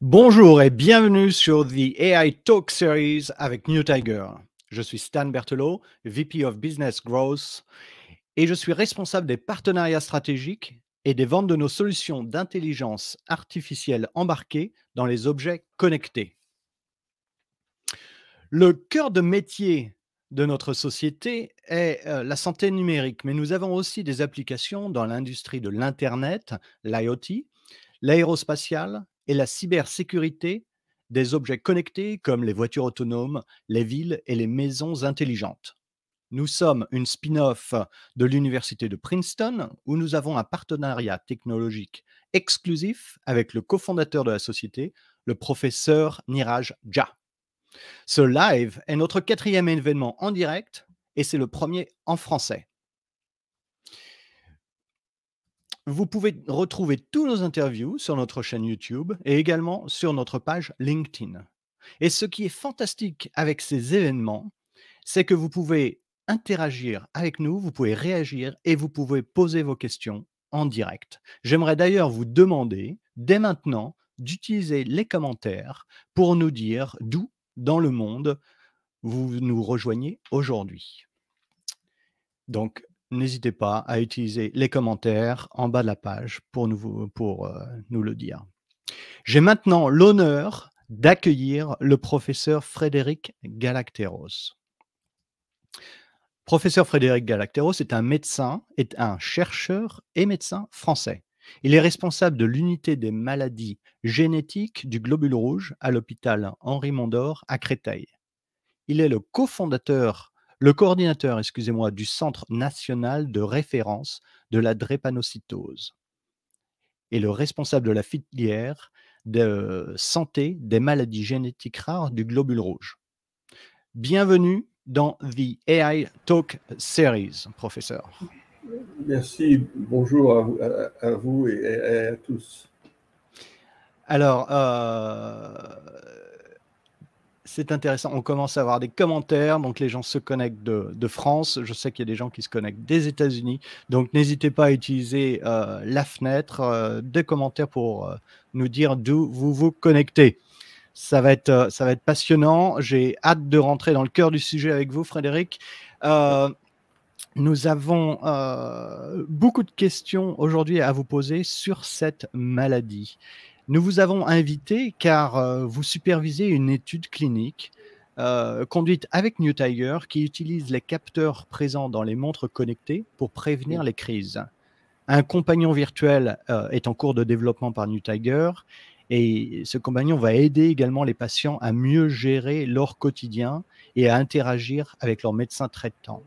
Bonjour et bienvenue sur The AI Talk Series avec New Tiger. Je suis Stan Berthelot, VP of Business Growth, et je suis responsable des partenariats stratégiques et des ventes de nos solutions d'intelligence artificielle embarquées dans les objets connectés. Le cœur de métier de notre société est euh, la santé numérique, mais nous avons aussi des applications dans l'industrie de l'Internet, l'IoT, l'aérospatiale et la cybersécurité des objets connectés comme les voitures autonomes, les villes et les maisons intelligentes. Nous sommes une spin-off de l'Université de Princeton où nous avons un partenariat technologique exclusif avec le cofondateur de la société, le professeur Niraj Jha. Ce live est notre quatrième événement en direct et c'est le premier en français. Vous pouvez retrouver tous nos interviews sur notre chaîne YouTube et également sur notre page LinkedIn. Et ce qui est fantastique avec ces événements, c'est que vous pouvez interagir avec nous, vous pouvez réagir et vous pouvez poser vos questions en direct. J'aimerais d'ailleurs vous demander dès maintenant d'utiliser les commentaires pour nous dire d'où dans le monde vous nous rejoignez aujourd'hui. Donc, n'hésitez pas à utiliser les commentaires en bas de la page pour euh, nous le dire. J'ai maintenant l'honneur d'accueillir le professeur Frédéric Galacteros. Professeur Frédéric Galacteros est un médecin, est un chercheur et médecin français. Il est responsable de l'unité des maladies génétiques du globule rouge à l'hôpital Henri Mondor à Créteil. Il est le cofondateur le coordinateur, excusez-moi, du Centre national de référence de la drépanocytose et le responsable de la filière de santé des maladies génétiques rares du globule rouge. Bienvenue dans The AI Talk Series, professeur. Merci, bonjour à vous, et, à, tous. Alors, euh, c'est intéressant. On commence à avoir des commentaires. Donc, les gens se connectent de, France. Je sais qu'il y a des gens qui se connectent des États-Unis. Donc, n'hésitez pas à utiliser euh, la fenêtre euh, des commentaires pour euh, nous dire d'où vous vous connectez. Ça va être, ça va être passionnant. J'ai hâte de rentrer dans le cœur du sujet avec vous, Frédéric. nous avons beaucoup de questions aujourd'hui à vous poser sur cette maladie. Nous vous avons invité car euh, vous supervisez une étude clinique euh, conduite avec New Tiger qui utilise les capteurs présents dans les montres connectées pour prévenir les crises. Un compagnon virtuel euh, est en cours de développement par New Tiger et ce compagnon va aider également les patients à mieux gérer leur quotidien et à interagir avec leur médecin traitant.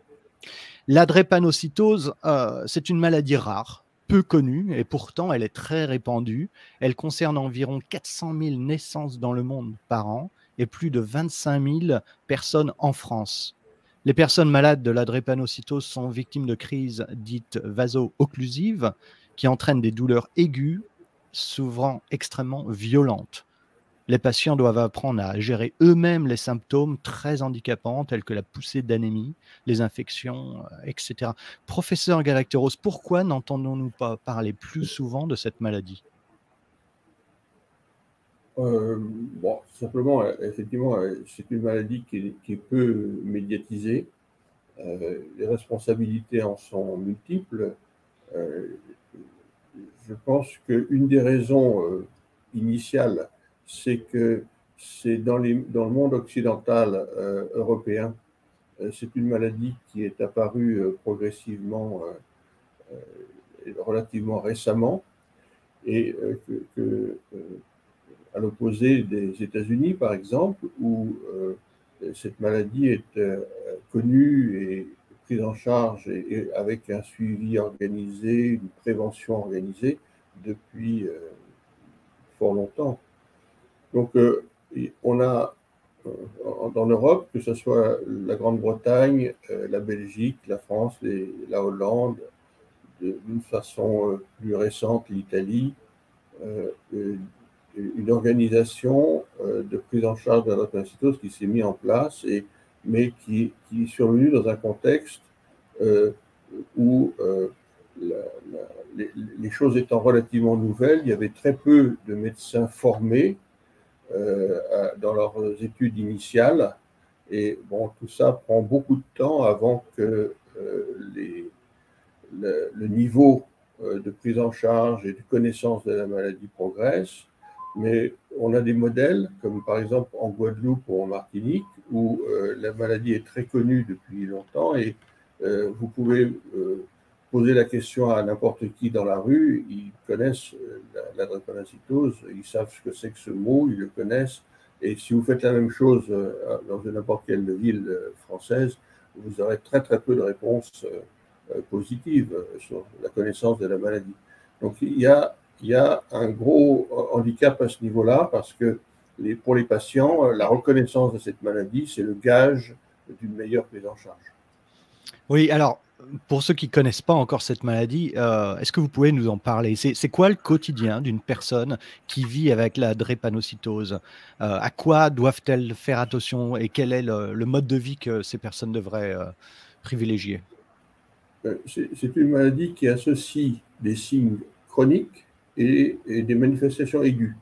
La drépanocytose, c'est une maladie rare peu connue et pourtant elle est très répandue. Elle concerne environ 400 000 naissances dans le monde par an et plus de 25 000 personnes en France. Les personnes malades de la drépanocytose sont victimes de crises dites vaso-occlusives qui entraînent des douleurs aiguës, souvent extrêmement violentes. Les patients doivent apprendre à gérer eux-mêmes les symptômes très handicapants tels que la poussée d'anémie, les infections, euh, etc. Professeur Galacteros, pourquoi n'entendons-nous pas parler plus souvent de cette maladie? Euh, simplement, euh, effectivement, c'est une maladie qui est, peu médiatisée. les responsabilités en sont multiples. je pense qu'une des raisons initiales c'est que c'est dans, le monde occidental euh, européen, euh, c'est une maladie qui est apparue euh, progressivement, relativement récemment, et à l'opposé des États-Unis, par exemple, où cette maladie est connue et prise en charge et, avec un suivi organisé, une prévention organisée depuis fort longtemps. Donc, euh, on a euh, dans l'Europe, que ce soit la Grande-Bretagne, euh, la Belgique, la France, la Hollande, d'une façon plus récente, l'Italie, une organisation de prise en charge de la drépanocytose qui s'est mise en place, et, mais qui, qui, est survenue dans un contexte où les, les, choses étant relativement nouvelles, il y avait très peu de médecins formés dans leurs études initiales. Et bon, tout ça prend beaucoup de temps avant que les, le, le, niveau de prise en charge et de connaissance de la maladie progresse. Mais on a des modèles, comme par exemple en Guadeloupe ou en Martinique, où euh, la maladie est très connue depuis longtemps et euh, vous pouvez euh, poser la question à n'importe qui dans la rue, ils connaissent la, la drépanocytose, ils savent ce que c'est que ce mot, ils le connaissent. Et si vous faites la même chose dans n'importe quelle ville française, vous aurez très très peu de réponses positives sur la connaissance de la maladie. Donc il y a un gros handicap à ce niveau-là parce que pour les patients, la reconnaissance de cette maladie, c'est le gage d'une meilleure prise en charge. Oui, alors pour ceux qui ne connaissent pas encore cette maladie, euh, est-ce que vous pouvez nous en parler? C'est quoi le quotidien d'une personne qui vit avec la drépanocytose? Euh, À quoi doivent-elles faire attention et quel est le, mode de vie que ces personnes devraient euh, privilégier? C'est une maladie qui associe des signes chroniques et, des manifestations aiguës.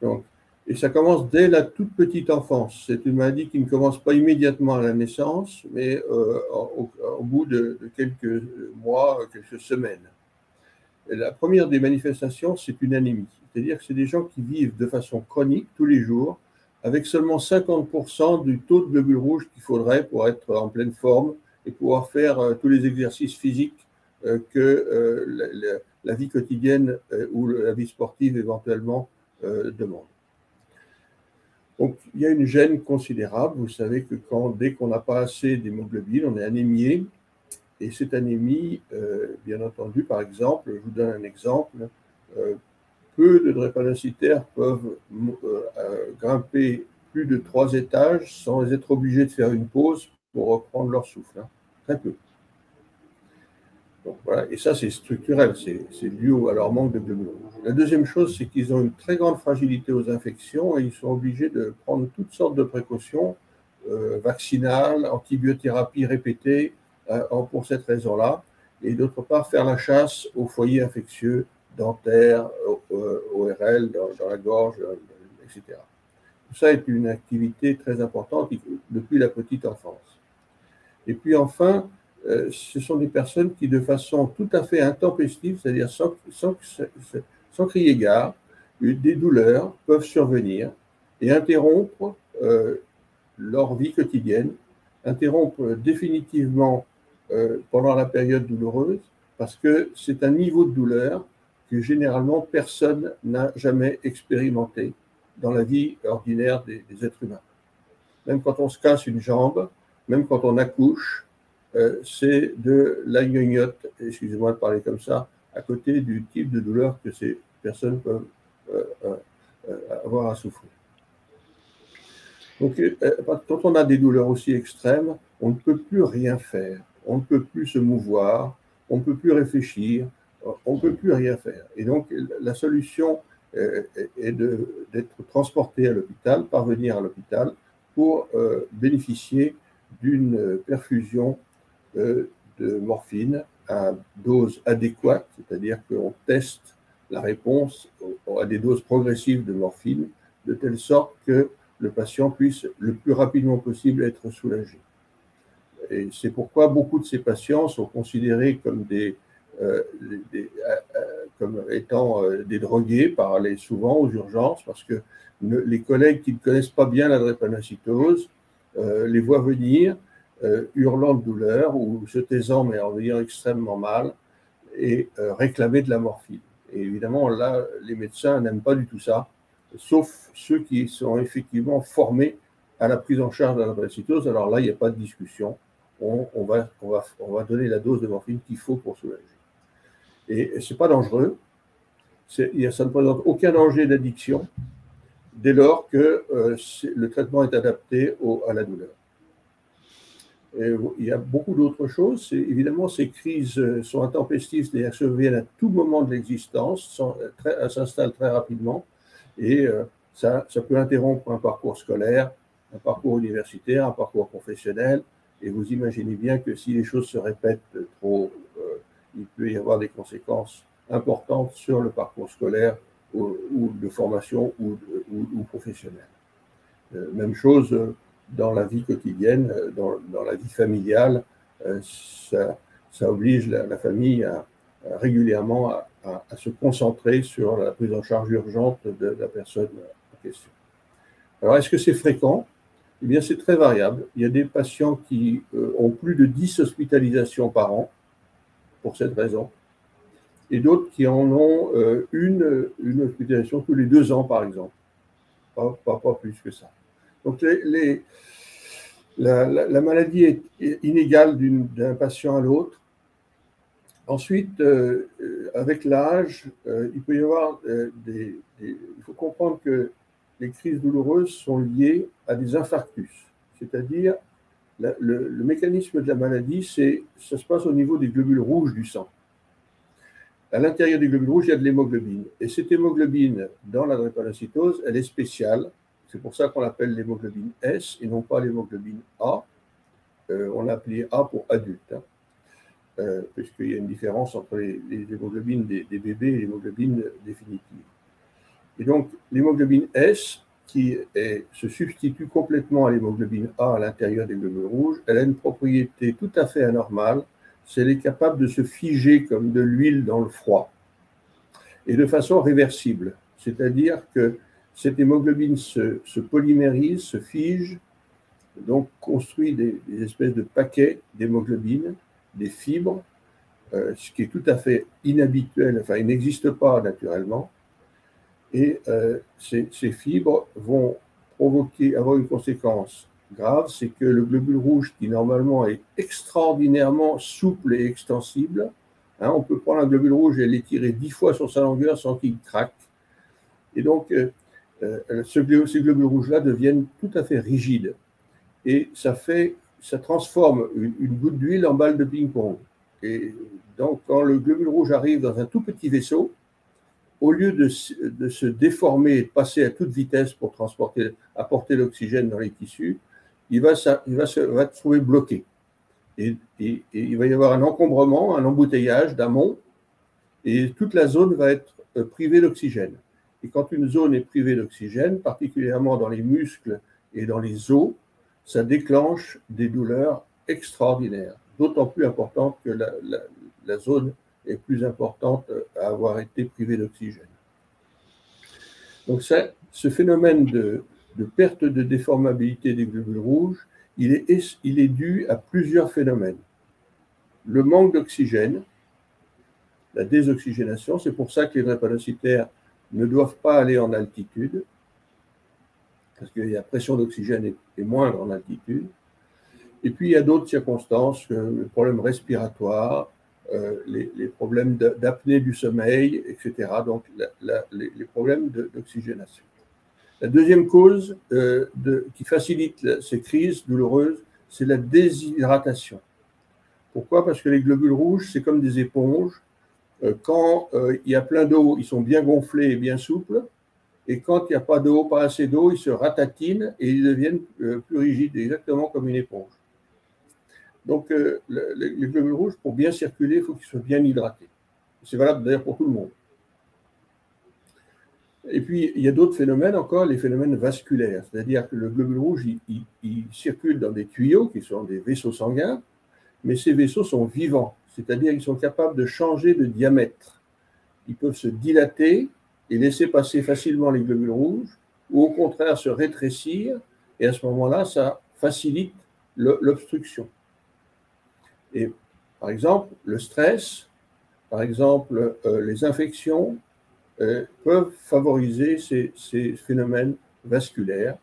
Donc, et ça commence dès la toute petite enfance. C'est une maladie qui ne commence pas immédiatement à la naissance, mais euh, au, bout de, quelques mois, quelques semaines. La première des manifestations, c'est une anémie. C'est-à-dire que c'est des gens qui vivent de façon chronique tous les jours, avec seulement 50% du taux de globules rouges qu'il faudrait pour être en pleine forme et pouvoir faire euh, tous les exercices physiques euh, que la vie quotidienne euh, ou la vie sportive éventuellement euh, demande. Donc, il y a une gêne considérable. Vous savez que quand, dès qu'on n'a pas assez d'hémoglobine, on est anémié. Et cette anémie, euh, bien entendu, par exemple, je vous donne un exemple, peu de drépanocytaires peuvent grimper plus de trois étages sans être obligés de faire une pause pour reprendre leur souffle. Hein. Très peu. Et ça, c'est structurel, c'est dû à leur manque de globules La deuxième chose, c'est qu'ils ont une très grande fragilité aux infections et ils sont obligés de prendre toutes sortes de précautions euh, vaccinales, antibiothérapie répétées euh, pour cette raison-là. Et d'autre part, faire la chasse aux foyers infectieux, dentaires, ORL, dans, dans, la gorge, euh, etc. Tout ça est une activité très importante depuis la petite enfance. Et puis enfin, euh, ce sont des personnes qui, de façon tout à fait intempestive, c'est-à-dire sans, sans, sans, crier gare, des douleurs peuvent survenir et interrompre euh, leur vie quotidienne, interrompre définitivement euh, pendant la période douloureuse, parce que c'est un niveau de douleur que généralement personne n'a jamais expérimenté dans la vie ordinaire des, des êtres humains. Même quand on se casse une jambe, même quand on accouche, euh, c'est de la gnognotte, excusez-moi de parler comme ça, à côté du type de douleur que ces personnes peuvent euh, euh, avoir à souffrir. Donc, quand on a des douleurs aussi extrêmes, on ne peut plus rien faire, on ne peut plus se mouvoir, on ne peut plus réfléchir, on ne peut plus rien faire. Et donc, la solution est d'être transporté à l'hôpital, parvenir à l'hôpital pour bénéficier d'une perfusion de morphine à dose adéquate, c'est-à-dire qu'on teste la réponse à des doses progressives de morphine de telle sorte que le patient puisse le plus rapidement possible être soulagé. Et c'est pourquoi beaucoup de ces patients sont considérés comme euh, euh, euh, étant des drogués par aller souvent aux urgences parce que les collègues qui ne connaissent pas bien la drépanocytose les voient venir euh, hurlant de douleur ou se taisant mais en ayant extrêmement mal et euh, réclamer de la morphine. Et évidemment, là, les médecins n'aiment pas du tout ça, sauf ceux qui sont effectivement formés à la prise en charge de la drépanocytose. Alors là, il n'y a pas de discussion. On, va, on, va, on, va, donner la dose de morphine qu'il faut pour soulager. Et, ce n'est pas dangereux. ça ne présente aucun danger d'addiction dès lors que euh, le traitement est adapté à la douleur il y a beaucoup d'autres choses. Évidemment, ces crises euh, sont intempestives, c'est-à-dire qu'elles surviennent à tout moment de l'existence, elles s'installent très rapidement, et euh, ça, peut interrompre un parcours scolaire, un parcours universitaire, un parcours professionnel, et vous imaginez bien que si les choses se répètent trop, euh, il peut y avoir des conséquences importantes sur le parcours scolaire ou, de formation ou, professionnelle. même chose dans la vie quotidienne, dans, dans la vie familiale, ça, ça, oblige la, famille régulièrement à, à, se concentrer sur la prise en charge urgente de la personne en question. Alors, est-ce que c'est fréquent? Eh bien, c'est très variable. Il y a des patients qui euh, ont plus de 10 hospitalisations par an pour cette raison, et d'autres qui en ont euh, une, une hospitalisation tous les deux ans, par exemple. Pas, pas, plus que ça. Donc, la, la, maladie est inégale d'un patient à l'autre. Ensuite, euh, avec l'âge, il peut y avoir des, Il faut comprendre que les crises douloureuses sont liées à des infarctus, c'est-à-dire le, mécanisme de la maladie, c'est ça se passe au niveau des globules rouges du sang. À l'intérieur des globules rouges, il y a de l'hémoglobine. Et cette hémoglobine, dans la drépanocytose, elle est spéciale. C'est pour ça qu'on l'appelle l'hémoglobine S et non pas l'hémoglobine A. Euh, on l'a appelé A pour adulte, hein. euh, puisqu'il y a une différence entre les, hémoglobines des, des bébés et l'hémoglobine définitive. Et donc, l'hémoglobine S, qui se substitue complètement à l'hémoglobine A à l'intérieur des globules rouges, elle a une propriété tout à fait anormale, c'est qu'elle est capable de se figer comme de l'huile dans le froid, et de façon réversible. C'est-à-dire que cette hémoglobine se, polymérise, se fige, donc construit des, espèces de paquets d'hémoglobine, des fibres, euh, ce qui est tout à fait inhabituel, enfin, il n'existe pas naturellement, et euh, ces, fibres vont provoquer, avoir une conséquence grave, c'est que le globule rouge, qui normalement est extraordinairement souple et extensible, hein, on peut prendre un globule rouge et l'étirer dix fois sur sa longueur sans qu'il craque. Et donc, euh, euh, ces globules rouges-là deviennent tout à fait rigides. Et ça fait, ça transforme une, goutte d'huile en balle de ping-pong. Et donc, quand le globule rouge arrive dans un tout petit vaisseau, au lieu de, se déformer et de passer à toute vitesse pour transporter, apporter l'oxygène dans les tissus, il va, se, trouver bloqué. Et, il va y avoir un encombrement, un embouteillage d'amont, et toute la zone va être euh, privée d'oxygène. Et quand une zone est privée d'oxygène, particulièrement dans les muscles et dans les os, ça déclenche des douleurs extraordinaires, d'autant plus importantes que la, zone est plus importante à avoir été privée d'oxygène. Donc ce phénomène de, perte de déformabilité des globules rouges, il est, il est dû à plusieurs phénomènes. Le manque d'oxygène, la désoxygénation, c'est pour ça que les drépanocytaires ne doivent pas aller en altitude, parce que la pression d'oxygène est, moindre en altitude. Et puis il y a d'autres circonstances, le problème respiratoire, euh, les, problèmes d'apnée du sommeil, etc. Donc, les, problèmes d'oxygénation. La deuxième cause euh, qui facilite ces crises douloureuses, c'est la déshydratation. Pourquoi? Parce que les globules rouges, c'est comme des éponges. Euh, quand il y a plein d'eau, ils sont bien gonflés et bien souples. Et quand il n'y a pas d'eau, pas assez d'eau, ils se ratatinent et ils deviennent plus rigides, exactement comme une éponge. Donc, euh, les globules rouges, pour bien circuler, il faut qu'ils soient bien hydratés. C'est valable d'ailleurs pour tout le monde. Et puis, il y a d'autres phénomènes encore, les phénomènes vasculaires. C'est-à-dire que le globule rouge, il, circule dans des tuyaux qui sont des vaisseaux sanguins, mais ces vaisseaux sont vivants. C'est-à-dire qu'ils sont capables de changer de diamètre. Ils peuvent se dilater et laisser passer facilement les globules rouges, ou au contraire se rétrécir, et à ce moment-là, ça facilite l'obstruction. Et par exemple, le stress, par exemple, euh, les infections euh, peuvent favoriser ces, phénomènes vasculaires,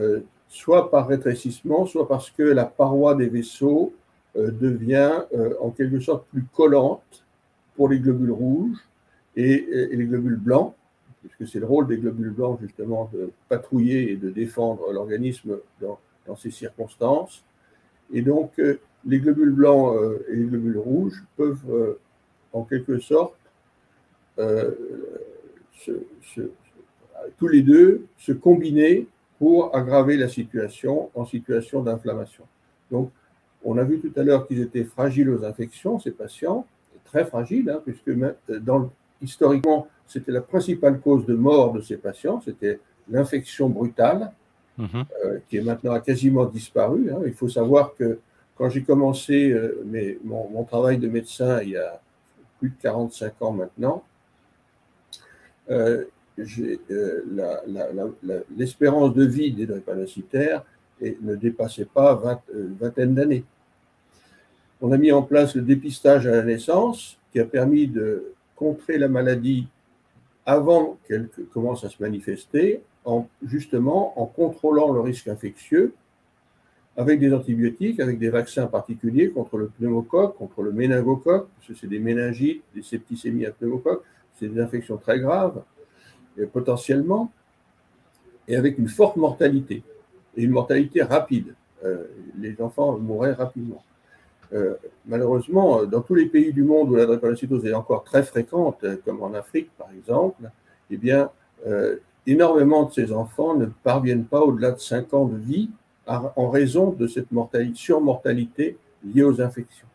euh, soit par rétrécissement, soit parce que la paroi des vaisseaux devient en quelque sorte plus collante pour les globules rouges et, les globules blancs, puisque c'est le rôle des globules blancs justement de patrouiller et de défendre l'organisme dans, ces circonstances. Et donc, les globules blancs euh, et les globules rouges peuvent, euh, en quelque sorte, euh, tous les deux se combiner pour aggraver la situation en situation d'inflammation. Donc, on a vu tout à l'heure qu'ils étaient fragiles aux infections, ces patients, très fragiles, hein, puisque dans historiquement, c'était la principale cause de mort de ces patients, c'était l'infection brutale, mhm. euh, qui est maintenant quasiment disparu. Hein. Il faut savoir que quand j'ai commencé euh, mon, travail de médecin il y a plus de 45 ans maintenant, euh, l'espérance de vie des drépanocytaires ne dépassait pas une vingtaine d'années. On a mis en place le dépistage à la naissance qui a permis de contrer la maladie avant qu'elle commence à se manifester, en, justement en contrôlant le risque infectieux avec des antibiotiques, avec des vaccins particuliers contre le pneumocoque, contre le méningocoque, parce que c'est des méningites, des septicémies à pneumocoque, c'est des infections très graves, potentiellement, et avec une forte mortalité, et une mortalité rapide. Euh, les enfants mouraient rapidement. Euh, malheureusement, dans tous les pays du monde où la drépanocytose est encore très fréquente, comme en Afrique par exemple, eh euh, énormément de ces enfants ne parviennent pas au-delà de 5 ans de vie en raison de cette surmortalité liée aux infections.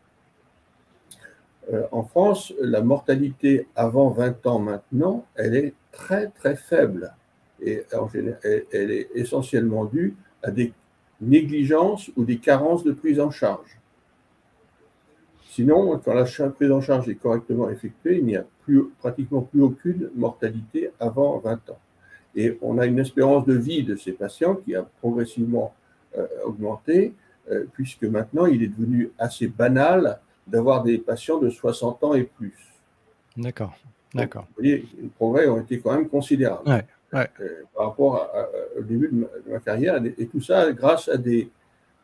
Euh, en France, la mortalité avant 20 ans maintenant, elle est très très faible et en général, elle est essentiellement due à des négligences ou des carences de prise en charge. Sinon, quand la prise en charge est correctement effectuée, il n'y a plus, pratiquement plus aucune mortalité avant 20 ans. Et on a une espérance de vie de ces patients qui a progressivement euh, augmenté, euh, puisque maintenant il est devenu assez banal d'avoir des patients de 60 ans et plus. D'accord. D'accord. Vous voyez, les progrès ont été quand même considérables ouais, euh, par rapport au début de ma, carrière. Et, tout ça grâce à, des,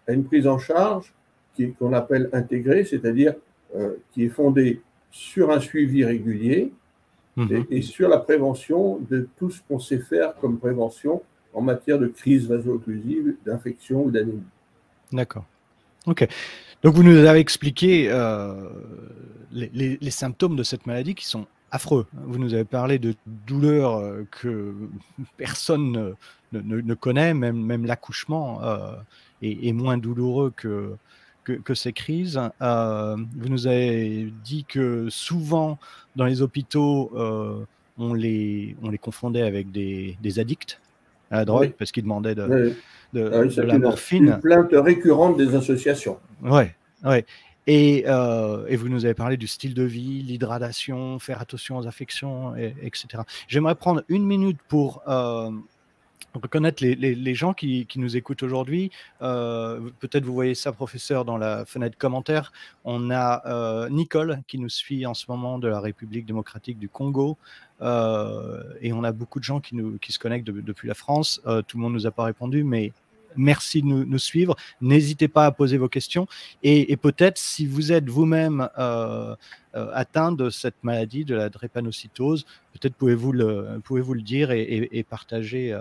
à une prise en charge qu'on appelle intégrée, c'est-à-dire qui est fondée sur un suivi régulier mhm. et, et, sur la prévention de tout ce qu'on sait faire comme prévention en matière de crise vaso-occlusive, d'infection ou d'anémie. D'accord. Ok. Donc vous nous avez expliqué euh, les, symptômes de cette maladie qui sont affreux. Vous nous avez parlé de douleurs euh, que personne ne, connaît, même, même l'accouchement euh, est, moins douloureux que, que, ces crises. vous nous avez dit que souvent dans les hôpitaux, on, les, on les confondait avec des, des addicts à la drogue parce qu'il demandait de, de, ah la morphine. Une plainte récurrente des associations. Ouais, ouais. Et, euh, et, vous nous avez parlé du style de vie, l'hydratation, faire attention aux affections, et, etc. J'aimerais prendre une minute pour euh, reconnaître les, les, gens qui, nous écoutent aujourd'hui. Euh, Peut-être vous voyez ça, professeur, dans la fenêtre commentaire. On a euh, Nicole qui nous suit en ce moment de la République démocratique du Congo. Euh, et on a beaucoup de gens qui, nous, qui se connectent depuis la France. Tout le monde ne nous a pas répondu, mais merci de nous, suivre. N'hésitez pas à poser vos questions. Et, peut-être si vous êtes vous-même atteint de cette maladie, de la drépanocytose, peut-être pouvez-vous le, pouvez le dire et partager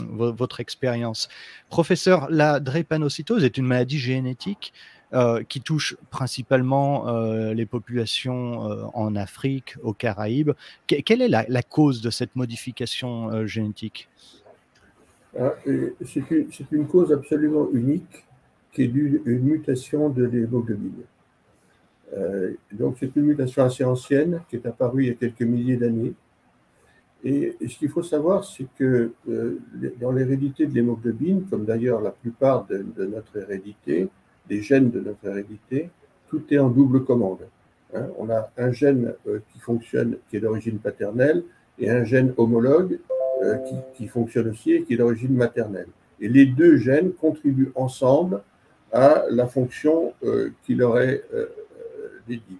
votre expérience. Professeur, la drépanocytose est une maladie génétique euh, qui touche principalement euh, les populations euh, en Afrique, aux Caraïbes. quelle est la, cause de cette modification génétique? Ah, C'est une, une, cause absolument unique qui est due à une mutation de l'hémoglobine. donc c'est une mutation assez ancienne qui est apparue il y a quelques milliers d'années et, ce qu'il faut savoir, c'est que euh, dans l'hérédité de l'hémoglobine, comme d'ailleurs la plupart de, notre hérédité, des gènes de notre hérédité, tout est en double commande. Hein. On a un gène euh, qui fonctionne, qui est d'origine paternelle, et un gène homologue euh, qui, qui, fonctionne aussi et qui est d'origine maternelle. Et les deux gènes contribuent ensemble à la fonction qui leur est dédiée.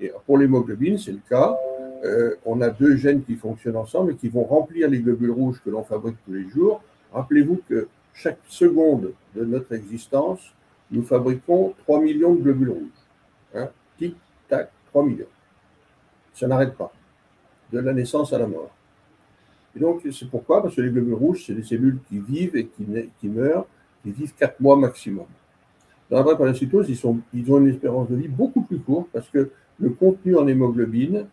Et pour l'hémoglobine, c'est le cas. Euh, on a deux gènes qui fonctionnent ensemble et qui vont remplir les globules rouges que l'on fabrique tous les jours. Rappelez-vous que chaque seconde de notre existence, nous fabriquons 3 millions de globules rouges. Hein Tic, tac, 3 millions. Ça n'arrête pas, de la naissance à la mort. Et donc, c'est pourquoi? Parce que les globules rouges, c'est des cellules qui vivent et qui, meurent, qui vivent 4 mois maximum. Dans la drépanocytose, ils, ont une espérance de vie beaucoup plus courte parce que le contenu en hémoglobine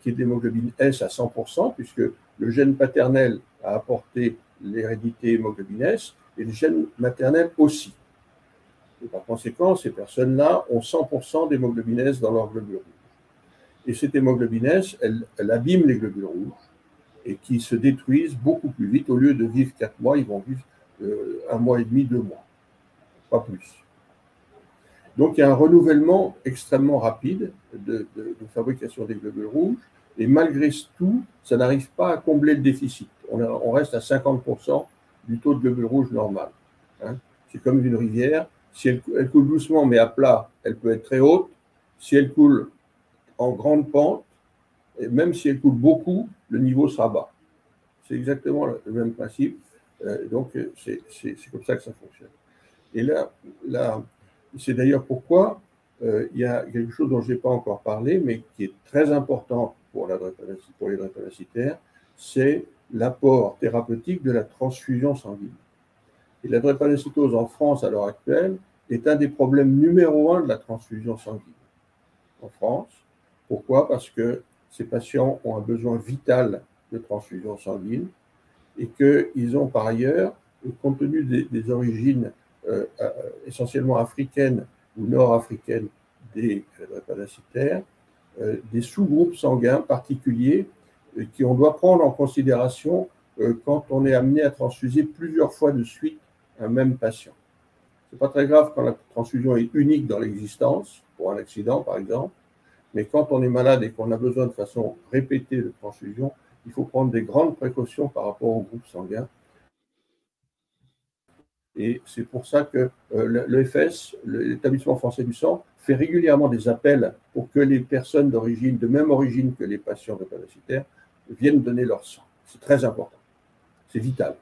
qui est d'hémoglobine S à 100%, puisque le gène paternel a apporté l'hérédité hémoglobine S et le gène maternel aussi. Et par conséquent, ces personnes-là ont 100% d'hémoglobine S dans leur globule rouge. Et cette hémoglobine S, elle, abîme les globules rouges et qui se détruisent beaucoup plus vite. Au lieu de vivre quatre mois, ils vont vivre euh, un mois et demi, deux mois, pas plus. Donc il y a un renouvellement extrêmement rapide de, fabrication des globules rouges, et malgré tout, ça n'arrive pas à combler le déficit. On, reste à 50% du taux de globules rouges normal. Hein. C'est comme une rivière, si elle, coule doucement mais à plat, elle peut être très haute. Si elle coule en grande pente, et même si elle coule beaucoup, le niveau sera bas. C'est exactement le même principe. Euh, donc, c'est comme ça que ça fonctionne. Et là, là c'est d'ailleurs pourquoi euh, il y a quelque chose dont je n'ai pas encore parlé, mais qui est très important pour, les drépanocytaires, c'est l'apport thérapeutique de la transfusion sanguine. Et la drépanocytose en France à l'heure actuelle est un des problèmes numéro un de la transfusion sanguine en France. Pourquoi? Parce que ces patients ont un besoin vital de transfusion sanguine et qu'ils ont par ailleurs, compte tenu des, origines essentiellement africaines ou nord-africaines des drépanocytaires, euh, des sous-groupes sanguins particuliers qui on doit prendre en considération quand on est amené à transfuser plusieurs fois de suite un même patient. Ce n'est pas très grave quand la transfusion est unique dans l'existence, pour un accident par exemple, mais quand on est malade et qu'on a besoin de façon répétée de transfusion, il faut prendre des grandes précautions par rapport au groupe sanguin. Et c'est pour ça que euh, l'EFS, l'établissement français du sang, fait régulièrement des appels pour que les personnes d'origine, de même origine que les patients drépanocytaires, viennent donner leur sang. C'est très important. C'est vital.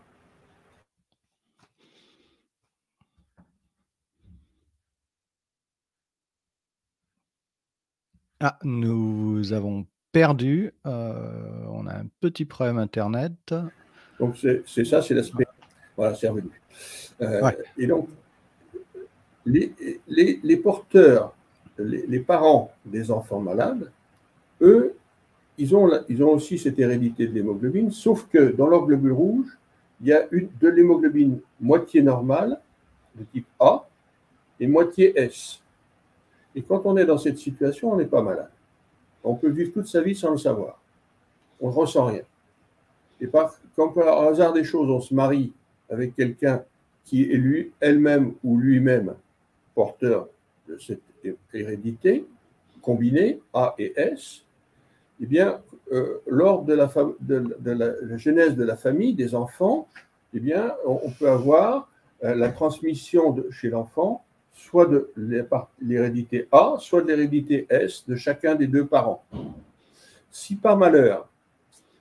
Ah, nous avons perdu. Euh, on a un petit problème Internet. Donc, c'est ça, c'est l'aspect. Voilà, c'est revenu. Euh, et donc, les, les, porteurs, les, parents des enfants malades, eux, ils ont, ils ont aussi cette hérédité de l'hémoglobine, sauf que dans leur globule rouge, il y a une, de l'hémoglobine moitié normale, de type A, et moitié S. Et quand on est dans cette situation, on n'est pas malade. On peut vivre toute sa vie sans le savoir. On ne ressent rien. Et par, quand par hasard des choses, on se marie avec quelqu'un qui est lui, elle-même ou lui-même porteur de cette hérédité combinée, A et S, eh bien, euh, lors de la, de, la, genèse de la famille, des enfants, eh bien, on, peut avoir euh, la transmission chez l'enfant soit de l'hérédité A, soit de l'hérédité S de chacun des deux parents. Si par malheur,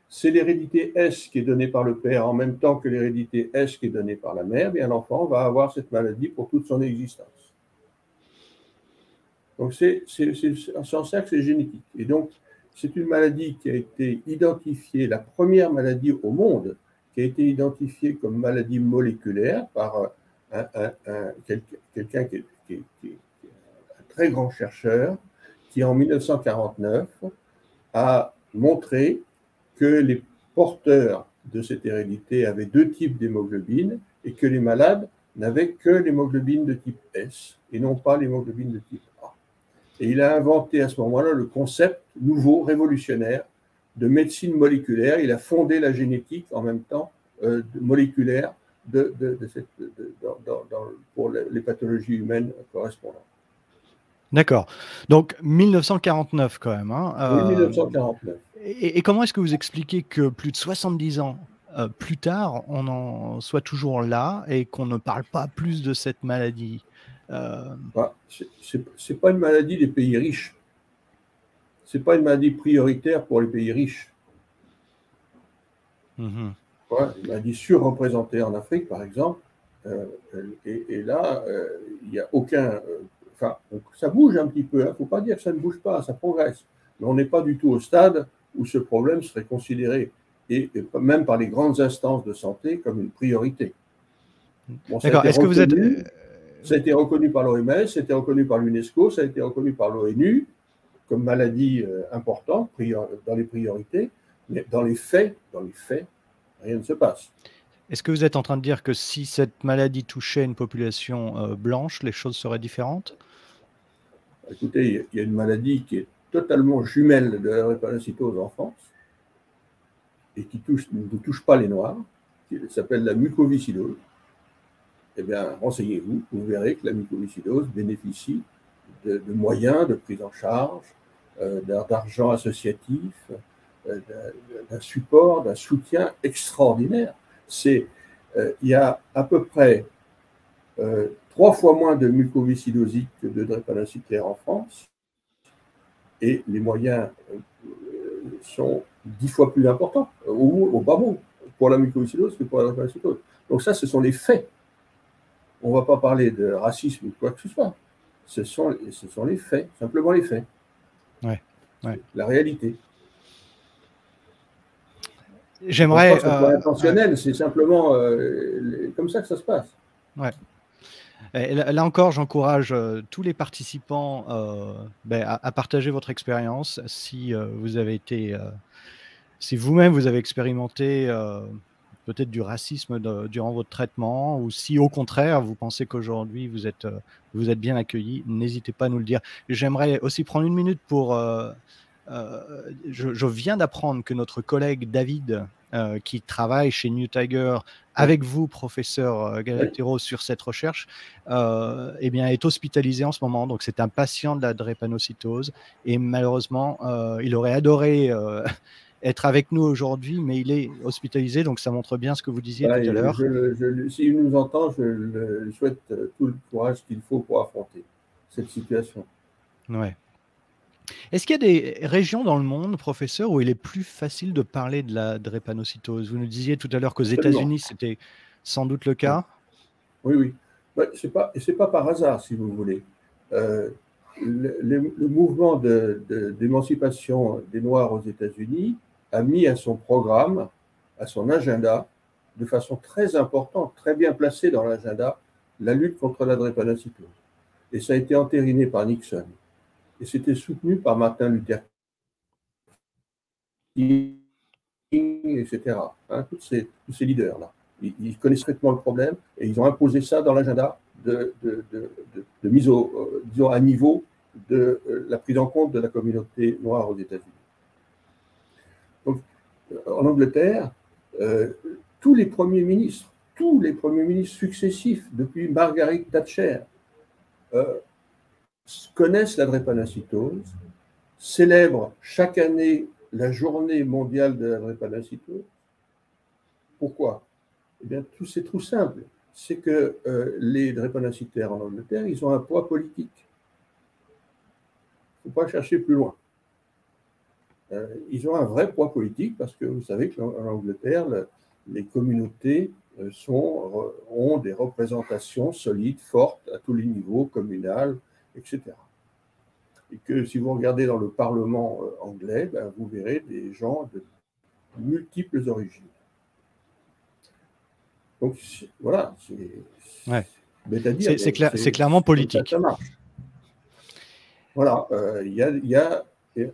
c'est l'hérédité S qui est donnée par le père en même temps que l'hérédité S qui est donnée par la mère, bien l'enfant va avoir cette maladie pour toute son existence. Donc c'est en ça que c'est génétique. Et donc c'est une maladie qui a été identifiée, la première maladie au monde qui a été identifiée comme maladie moléculaire par quelqu'un qui, est un très grand chercheur, qui en 1949 a montré que les porteurs de cette hérédité avaient deux types d'hémoglobine et que les malades n'avaient que l'hémoglobine de type S et non pas l'hémoglobine de type A. Et il a inventé à ce moment-là le concept nouveau, révolutionnaire, de médecine moléculaire. Il a fondé la génétique en même temps euh, moléculaire de, cette, pour les, pathologies humaines correspondantes. D'accord. Donc 1949 quand même. Hein, oui, 1949. Et, comment est-ce que vous expliquez que plus de 70 ans euh, plus tard, on en soit toujours là et qu'on ne parle pas plus de cette maladie euh... bah, C'est pas une maladie des pays riches. C'est pas une maladie prioritaire pour les pays riches. Mmh une maladie surreprésentée en Afrique, par exemple. Euh, et, là, euh, il n'y a aucun. Enfin, ça bouge un petit peu. Il hein. ne faut pas dire que ça ne bouge pas, ça progresse. Mais on n'est pas du tout au stade où ce problème serait considéré, et, même par les grandes instances de santé, comme une priorité. D'accord. Est-ce que vous êtes. Ça a été reconnu par l'OMS, ça a été reconnu par l'UNESCO, ça a été reconnu par l'ONU comme maladie euh, importante dans les priorités, mais dans les faits, dans les faits, rien ne se passe. Est-ce que vous êtes en train de dire que si cette maladie touchait une population euh, blanche, les choses seraient différentes? Écoutez, il y a une maladie qui est totalement jumelle de la drépanocytose en France et qui ne touche pas les Noirs, qui s'appelle la mucoviscidose, eh bien, renseignez-vous, vous verrez que la mucoviscidose bénéficie de, moyens de prise en charge, euh, d'argent associatif, euh, d'un support, d'un soutien extraordinaire. Euh, il y a à peu près trois fois moins de mucoviscidosiques que de drépanocytaires en France, et les moyens sont dix fois plus importants, au, au bas mot, pour la mucoviscidose que pour la drépanocytose. Donc ça, ce sont les faits. On ne va pas parler de racisme ou quoi que ce soit. Ce sont, ce sont les faits, simplement les faits. Ouais, La réalité. J'aimerais. Euh, intentionnel, c'est simplement euh, comme ça que ça se passe. Ouais. Là, encore, j'encourage euh, tous les participants euh, ben, à, partager votre expérience. Si vous avez été, si vous-même vous avez expérimenté peut-être du racisme durant votre traitement, ou si au contraire vous pensez qu'aujourd'hui vous êtes, vous êtes bien accueilli, n'hésitez pas à nous le dire. J'aimerais aussi prendre une minute pour euh, je, viens d'apprendre que notre collègue David, euh, qui travaille chez New Tiger avec vous, professeur euh, Galatero, sur cette recherche, eh bien, est hospitalisé en ce moment. Donc, c'est un patient de la drépanocytose. Et malheureusement, il aurait adoré être avec nous aujourd'hui, mais il est hospitalisé. Donc, ça montre bien ce que vous disiez tout à l'heure. S'il nous entend, je lui souhaite tout le courage qu'il faut pour affronter cette situation. Ouais. Est-ce qu'il y a des régions dans le monde, professeur, où il est plus facile de parler de la drépanocytose? Vous nous disiez tout à l'heure qu'aux États-Unis, c'était sans doute le cas. Oui, oui. Ouais, ce n'est pas, pas par hasard, si vous voulez. Euh, le, mouvement d'émancipation des Noirs aux États-Unis a mis à son programme, à son agenda, de façon très importante, très bien placée dans l'agenda, la lutte contre la drépanocytose. Et ça a été entériné par Nixon et c'était soutenu par Martin Luther King, etc. Hein, tous, ces, tous ces leaders-là. Ils, connaissent traitement le problème et ils ont imposé ça dans l'agenda de, mise au, disons, à niveau de euh, la prise en compte de la communauté noire aux États-Unis. Donc, en Angleterre, euh, tous les premiers ministres, tous les premiers ministres successifs, depuis Margaret Thatcher, euh, connaissent la drépanocytose, célèbrent chaque année la journée mondiale de la drépanocytose. Pourquoi? Eh bien, tout c'est tout simple. C'est que euh, les drépanocytaires en Angleterre, ils ont un poids politique. Il ne faut pas chercher plus loin. Euh, ils ont un vrai poids politique parce que vous savez qu'en Angleterre, les communautés euh, ont des représentations solides, fortes à tous les niveaux, communales, etc. Et que si vous regardez dans le Parlement euh, anglais, ben, vous verrez des gens de multiples origines. Donc voilà, c'est clairement politique. Ça, marche. Voilà, euh, il y, a,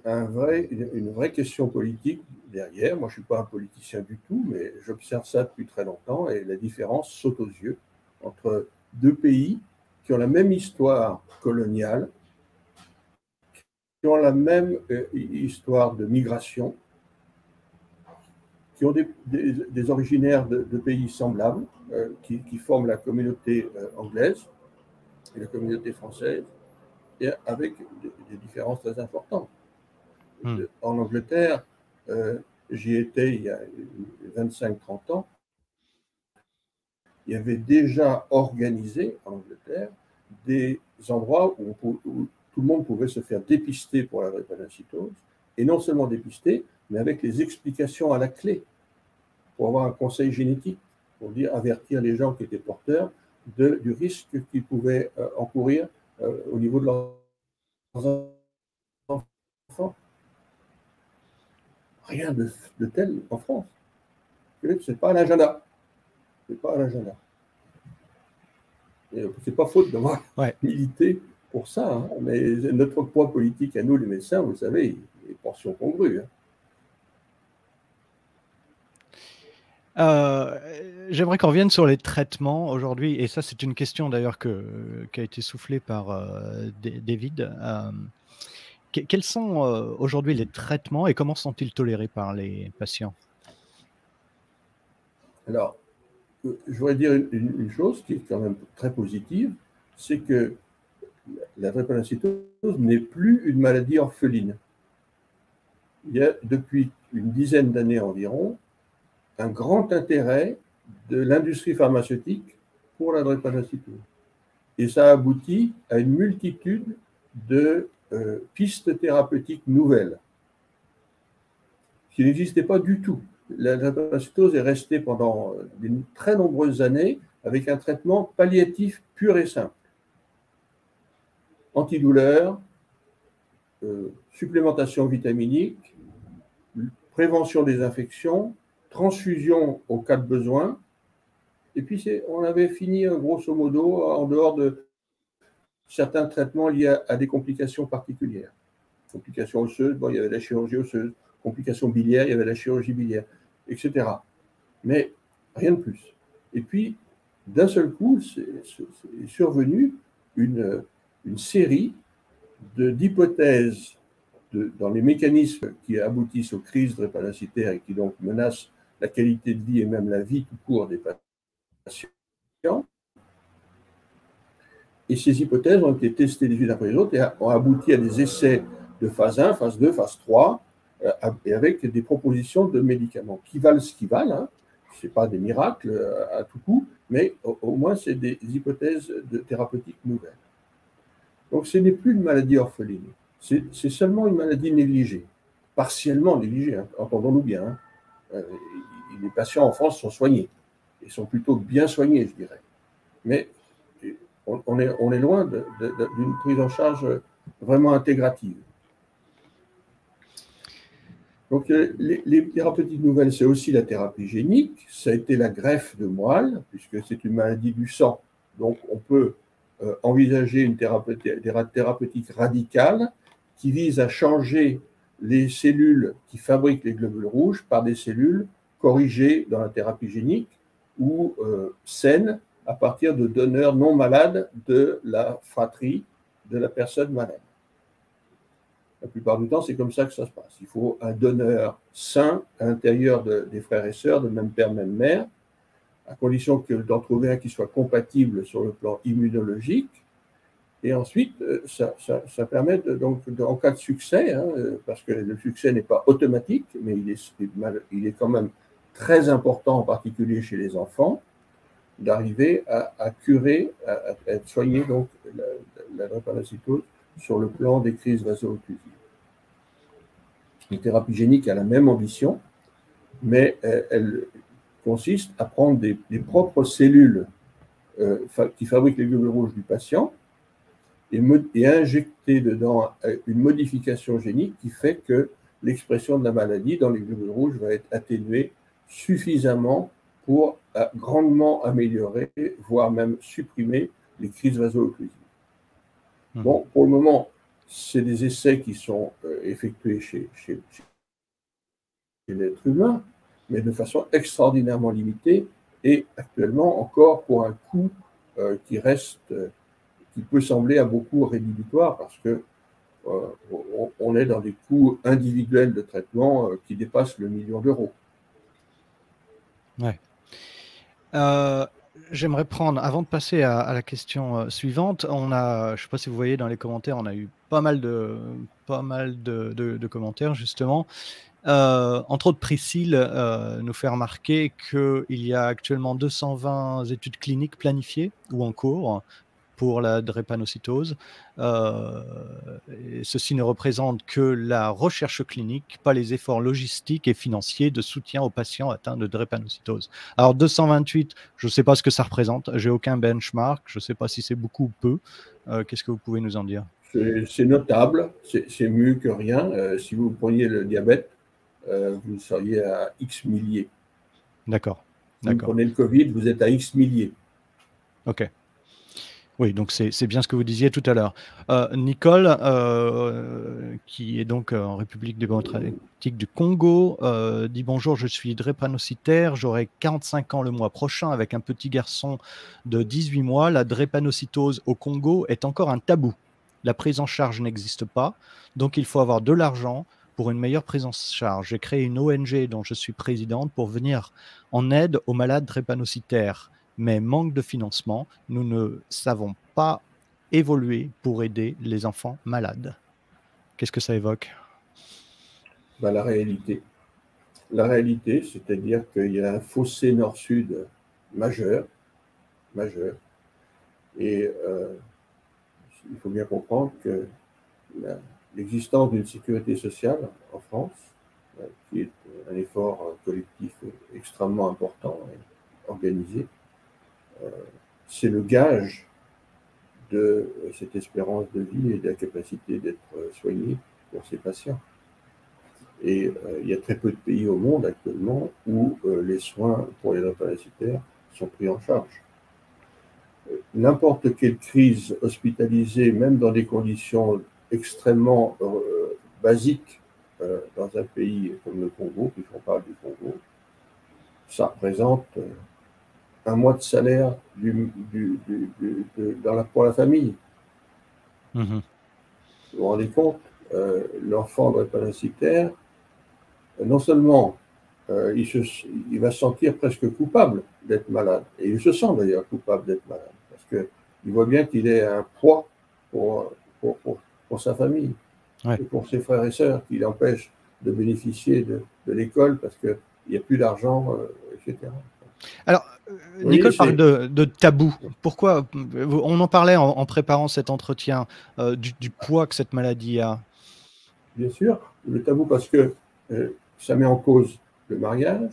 un vrai, une vraie question politique derrière. Moi, je ne suis pas un politicien du tout, mais j'observe ça depuis très longtemps et la différence saute aux yeux entre deux pays qui ont la même histoire coloniale, qui ont la même euh, histoire de migration, qui ont des, originaires de, pays semblables, euh, qui, forment la communauté euh, anglaise et la communauté française, et avec des, différences très importantes. Hmm. En Angleterre, j'y étais il y a 25-30 ans, il y avait déjà organisé en Angleterre des endroits où, tout le monde pouvait se faire dépister pour la drépanocytose, et non seulement dépister, mais avec les explications à la clé, pour avoir un conseil génétique, pour dire avertir les gens qui étaient porteurs de, du risque qu'ils pouvaient euh, encourir euh, au niveau de leurs enfants. Rien de, tel en France. Ce n'est pas un agenda. Ce n'est pas un agenda. Euh, c'est pas faute d'avoir milité pour ça, hein. mais notre poids politique à nous, les médecins, vous savez, est portion congrue. Hein. Euh, j'aimerais qu'on revienne sur les traitements aujourd'hui, et ça c'est une question d'ailleurs qui a été soufflée par euh, David. quels sont aujourd'hui les traitements et comment sont-ils tolérés par les patients? Alors, je voudrais dire une, chose qui est quand même très positive, c'est que la drépanocytose n'est plus une maladie orpheline. Il y a depuis une dizaine d'années environ un grand intérêt de l'industrie pharmaceutique pour la drépanocytose. Et ça aboutit à une multitude de euh, pistes thérapeutiques nouvelles qui n'existaient pas du tout. La drépanocytose est restée pendant de très nombreuses années avec un traitement palliatif pur et simple. Antidouleur, euh, supplémentation vitaminique, prévention des infections, transfusion au cas de besoin. Et puis, on avait fini, grosso modo, en dehors de certains traitements liés à, des complications particulières. Complications osseuses, il y avait la chirurgie osseuse. Complications biliaires, il y avait la chirurgie biliaire, etc. Mais rien de plus. Et puis, d'un seul coup, est survenu une, une série d'hypothèses dans les mécanismes qui aboutissent aux crises drépanocytaires et qui donc menacent la qualité de vie et même la vie tout court des patients. Et ces hypothèses ont été testées les unes après les autres et ont abouti à des essais de phase 1, phase 2, phase 3, euh, et avec des propositions de médicaments qui valent ce qu'ils valent. Hein. Ce n'est pas des miracles euh, à tout coup, mais au, moins c'est des hypothèses de thérapeutiques nouvelles. Donc ce n'est plus une maladie orpheline, c'est seulement une maladie négligée, partiellement négligée, hein, entendons-nous bien. Hein. Euh, les patients en France sont soignés, et sont plutôt bien soignés, je dirais. Mais on est, loin d'une prise en charge vraiment intégrative. Donc, euh, les, thérapeutiques nouvelles, c'est aussi la thérapie génique. Ça a été la greffe de moelle, puisque c'est une maladie du sang. Donc, on peut euh, envisager une thérapeutique radicale qui vise à changer les cellules qui fabriquent les globules rouges par des cellules corrigées dans la thérapie génique ou euh, saines à partir de donneurs non malades de la fratrie de la personne malade. La plupart du temps, c'est comme ça que ça se passe. Il faut un donneur sain à l'intérieur des frères et sœurs de même père, même mère, à condition d'en trouver un qui soit compatible sur le plan immunologique. Et ensuite, euh, ça, permet, donc, en cas de succès, hein, euh, parce que le succès n'est pas automatique, mais il est, il est quand même très important, en particulier chez les enfants, d'arriver à, curer, à, soigné donc la, la sur le plan des crises vaso-occlusives. La thérapie génique a la même ambition, mais euh, elle, consiste à prendre des, propres cellules euh, qui fabriquent les globules rouges du patient et, et, injecter dedans euh, une modification génique qui fait que l'expression de la maladie dans les globules rouges va être atténuée suffisamment pour grandement améliorer, voire même supprimer les crises vaso-occlusives. Mmh. Bon, pour le moment, c'est des essais qui sont effectués chez, chez, chez l'être humain, mais de façon extraordinairement limitée et actuellement encore pour un coût euh, qui reste, euh, qui peut sembler à beaucoup rédhibitoire parce que euh, on, est dans des coûts individuels de traitement qui dépassent le million d'euros. Ouais. J'aimerais prendre, avant de passer à, la question suivante, on a, je ne sais pas si vous voyez dans les commentaires, on a eu pas mal de, pas mal de commentaires justement. Euh, entre autres, Priscille euh, nous fait remarquer qu'il y a actuellement 220 études cliniques planifiées ou en cours pour la drépanocytose. Euh, ceci ne représente que la recherche clinique, pas les efforts logistiques et financiers de soutien aux patients atteints de drépanocytose. Alors 228, je ne sais pas ce que ça représente, j'ai aucun benchmark, je ne sais pas si c'est beaucoup ou peu. Qu'est-ce que vous pouvez nous en dire? C'est notable, c'est mieux que rien. si vous preniez le diabète, euh, vous seriez à X milliers. D'accord. Vous prenez le Covid, vous êtes à X milliers. Ok. Oui, donc c'est bien ce que vous disiez tout à l'heure. Euh, Nicole, euh, qui est donc en République démocratique du Congo, dit bonjour, je suis drépanocytaire, j'aurai 45 ans le mois prochain avec un petit garçon de 18 mois. La drépanocytose au Congo est encore un tabou. La prise en charge n'existe pas, donc il faut avoir de l'argent pour une meilleure prise en charge. J'ai créé une ONG dont je suis présidente pour venir en aide aux malades drépanocytaires. Mais manque de financement, nous ne savons pas évoluer pour aider les enfants malades. Qu'est-ce que ça évoque? Bah, La réalité. La réalité, c'est-à-dire qu'il y a un fossé nord-sud majeur, majeur. Et euh, il faut bien comprendre que l'existence d'une sécurité sociale en France, euh, qui est un effort collectif extrêmement important et organisé, c'est le gage de cette espérance de vie et de la capacité d'être soigné pour ces patients. Et il y a très peu de pays au monde actuellement où les soins pour les drépanocytaires sont pris en charge. N'importe quelle crise hospitalisée, même dans des conditions extrêmement euh, basique euh, dans un pays comme le Congo, puisqu'on parle du Congo, ça représente euh, un mois de salaire du, dans la, pour la famille. Mm-hmm. Vous vous rendez compte L'enfant drépanocytaire, non seulement il, se, il, va se sentir presque coupable d'être malade, et il se sent d'ailleurs coupable d'être malade, parce qu'il voit bien qu'il est un poids pour, pour, pour, pour sa famille et pour ses frères et sœurs qui l'empêchent de bénéficier de, l'école parce qu'il n'y a plus d'argent, euh, etc. Alors, euh, Nicole parle de, tabou. Pourquoi On en parlait en, préparant cet entretien euh, du, poids que cette maladie a. Bien sûr, le tabou parce que ça met en cause le mariage,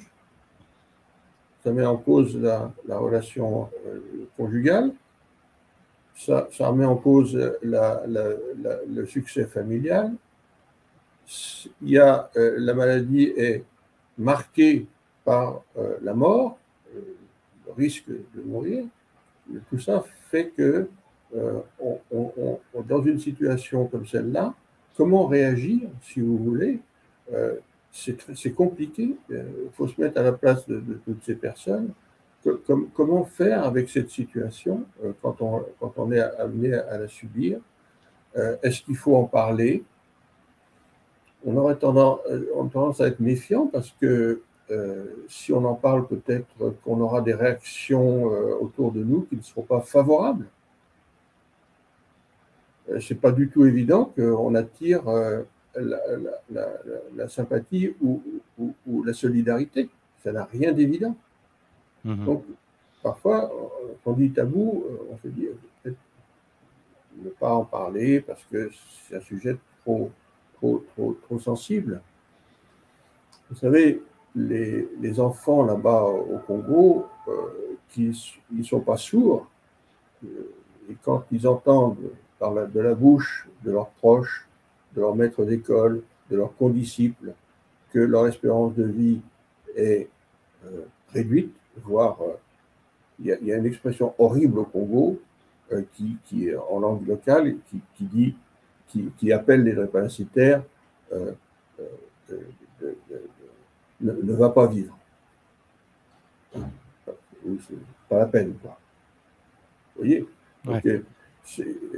ça met en cause la, la relation conjugale, ça, ça, remet en cause le succès familial. Il y a, euh, la maladie est marquée par euh, la mort, euh, risque de mourir. tout ça fait que dans une situation comme celle-là, comment réagir, si vous voulez, c'est compliqué. Il faut se mettre à la place de toutes ces personnes comment faire avec cette situation euh, quand, on, est amené à, la subir? Euh, Est-ce qu'il faut en parler? On aurait euh, tendance, à être méfiant parce que si on en parle, peut-être qu'on aura des réactions autour de nous qui ne seront pas favorables. C'est pas du tout évident qu'on attire la, sympathie ou, ou la solidarité. Ça n'a rien d'évident. Mhm. Donc, parfois, quand on dit tabou, euh, on se dit peut-être ne pas en parler parce que c'est un sujet trop, trop, trop, trop sensible. Vous savez, les, enfants là-bas au Congo, euh, qui ne sont pas sourds, euh, et quand ils entendent par de la bouche de leurs proches, de leurs maîtres d'école, de leurs condisciples, que leur espérance de vie est réduite, voire euh, il y, a une expression horrible au Congo euh, qui, qui, est en langue locale qui, qui dit, qui, qui, appelle les drépanocytaires euh, ne, va pas vivre. pas la peine. Quoi. Vous voyez?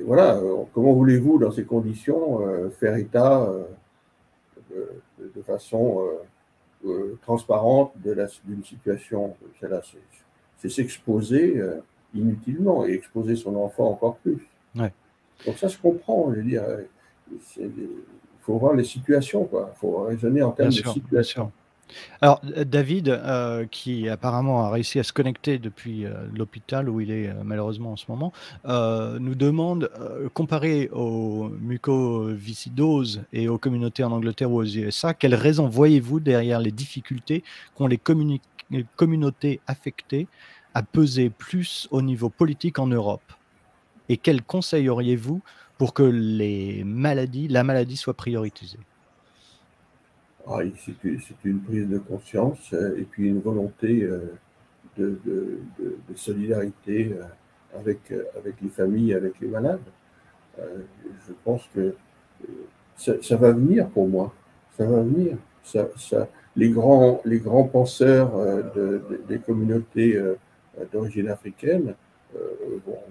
Voilà, comment voulez-vous, dans ces conditions, faire état de, façon euh, transparente d'une situation. C'est s'exposer euh, inutilement et exposer son enfant encore plus. Donc ça se comprend, je veux dire. Euh, il faut voir les situations, quoi. Il faut raisonner en termes de situation. Alors, euh, David, euh, qui apparemment a réussi à se connecter depuis euh, l'hôpital où il est malheureusement en ce moment, nous demande, comparé aux mucoviscidoses et aux communautés en Angleterre ou aux USA, quelles raisons voyez-vous derrière les difficultés qu'ont les, communautés affectées à peser plus au niveau politique en Europe? Et quels conseils auriez-vous pour que la maladie soit prioritisée ah, c'est une prise de conscience euh, et puis une volonté euh, de, solidarité euh, avec, les familles, avec les malades. Je pense que ça, va venir pour moi. Ça va venir. Les, grands, penseurs des communautés d'origine africaine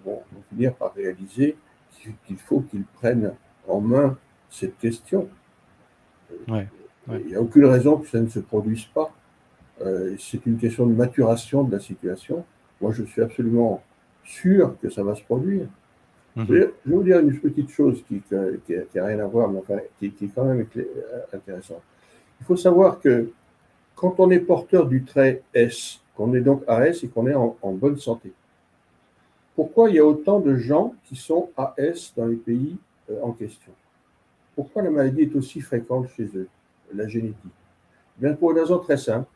vont, finir par réaliser qu'il faut qu'ils prennent en main cette question. Il n'y a aucune raison que ça ne se produise pas. Euh, c'est une question de maturation de la situation. Moi, je suis absolument sûr que ça va se produire. Mhm. Je vais vous dire une petite chose qui n'a rien à voir, mais enfin, qui, qui, est quand même intéressante. Il faut savoir que quand on est porteur du trait S, qu'on est donc AS et qu'on est en, bonne santé, pourquoi il y a autant de gens qui sont AS dans les pays euh, en question? Pourquoi la maladie est aussi fréquente chez eux, la génétique Bien pour une raison très simple,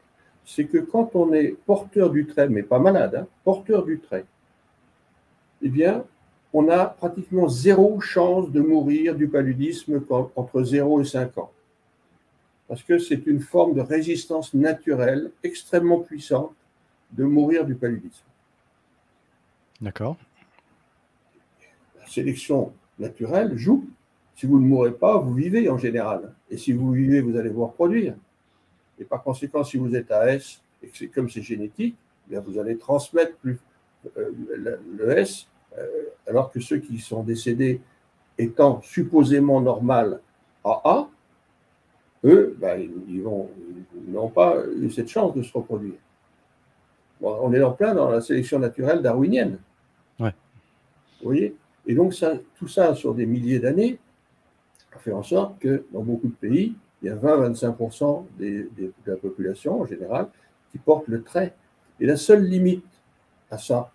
c'est que quand on est porteur du trait, mais pas malade, hein, porteur du trait, eh bien, on a pratiquement zéro chance de mourir du paludisme entre 0 et 5 ans parce que c'est une forme de résistance naturelle extrêmement puissante de mourir du paludisme. D'accord. La sélection naturelle joue. Si vous ne mourrez pas, vous vivez en général. Et si vous vivez, vous allez vous reproduire. Et par conséquent, si vous êtes AS et que c'est comme c'est génétique, eh vous allez transmettre plus, euh, le, S, euh, alors que ceux qui sont décédés étant supposément normal AA, eux, ben, ils n'ont pas eu cette chance de se reproduire. on est en plein dans la sélection naturelle darwinienne. Ouais. Vous voyez? Et donc, ça, tout ça, sur des milliers d'années, a fait en sorte que dans beaucoup de pays, il y a 20-25% de la population en général qui porte le trait. Et la seule limite à ça,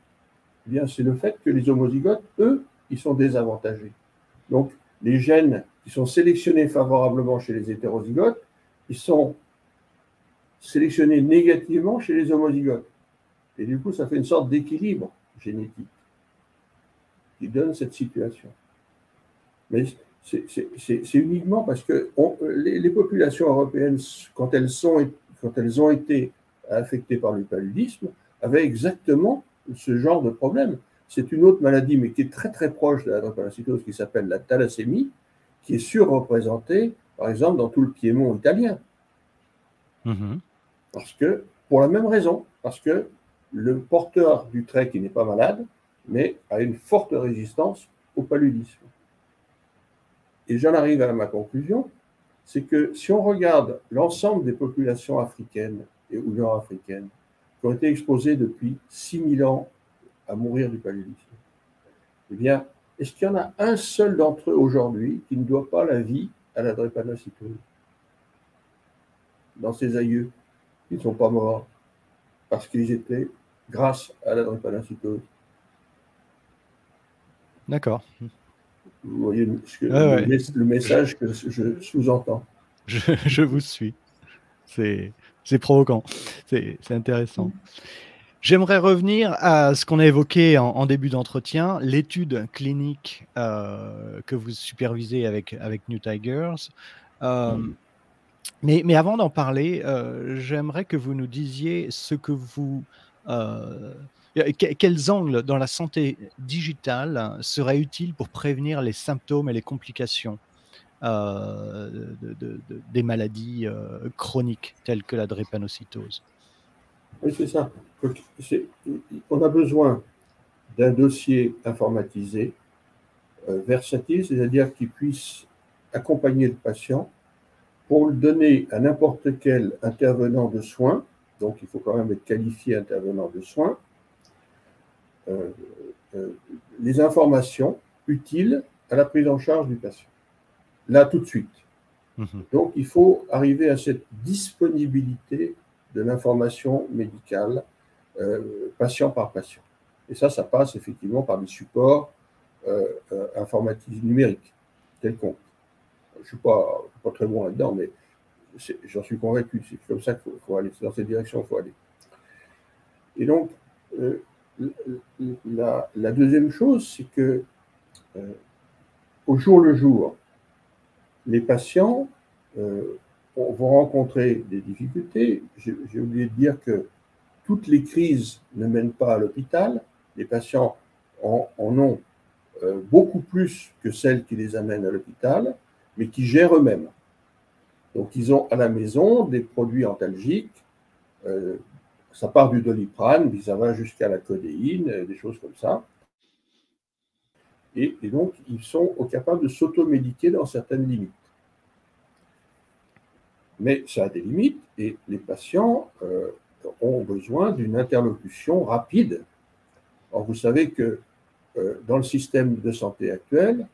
eh bien, c'est le fait que les homozygotes, eux, ils sont désavantagés. Donc, les gènes qui sont sélectionnés favorablement chez les hétérozygotes, ils sont sélectionnés négativement chez les homozygotes. Et du coup, ça fait une sorte d'équilibre génétique qui donne cette situation. Mais c'est uniquement parce que les, populations européennes, quand elles, sont, quand elles ont été affectées par le paludisme, avaient exactement ce genre de problème. C'est une autre maladie, mais qui est très très proche de la drépanocytose, qui s'appelle la thalassémie, qui est surreprésenté, par exemple, dans tout le Piémont italien. Mhm. Parce que, pour la même raison, parce que le porteur du trait qui n'est pas malade, mais a une forte résistance au paludisme. Et j'en arrive à ma conclusion, c'est que si on regarde l'ensemble des populations africaines et ou nord-africaines qui ont été exposées depuis 6000 ans à mourir du paludisme, eh bien, est-ce qu'il y en a un seul d'entre eux aujourd'hui qui ne doit pas la vie à la drépanocytose Dans ses aïeux, ils ne sont pas morts parce qu'ils étaient grâce à la drépanocytose. D'accord. Vous voyez le, message que je sous-entends. Je, vous suis. C'est provoquant. C'est intéressant. J'aimerais revenir à ce qu'on a évoqué en, début d'entretien, l'étude clinique euh, que vous supervisez avec, avec New Tigers. Euh, mm. mais, mais, avant d'en parler, euh, j'aimerais que vous nous disiez ce que vous... quels angles dans la santé digitale seraient utiles pour prévenir les symptômes et les complications des maladies chroniques telles que la drépanocytose? Oui, c'est ça. On a besoin d'un dossier informatisé, euh, versatile, c'est-à-dire qui puisse accompagner le patient pour le donner à n'importe quel intervenant de soins, donc il faut quand même être qualifié intervenant de soins, euh, euh, les informations utiles à la prise en charge du patient. Là, tout de suite. Mhm. Donc, il faut arriver à cette disponibilité de l'information médicale euh, patient par patient. Et ça, ça passe effectivement par des supports euh, euh, informatiques numériques, tels qu'on. Je ne suis pas, pas, très bon là-dedans, mais j'en suis convaincu. C'est comme ça qu'il faut, aller. C'est dans cette direction qu'il faut aller. Et donc, la, deuxième chose, c'est que au jour le jour, les patients vont rencontrer des difficultés. J'ai oublié de dire que toutes les crises ne mènent pas à l'hôpital. Les patients en, ont euh, beaucoup plus que celles qui les amènent à l'hôpital, mais qui gèrent eux-mêmes. Donc, ils ont à la maison des produits antalgiques. Euh, ça part du doliprane, puis ça va jusqu'à la codéine, des choses comme ça. et, donc ils sont capables de s'automédiquer dans certaines limites. Mais ça a des limites et les patients euh, ont besoin d'une interlocution rapide. Or, vous savez que euh, dans le système de santé actuel,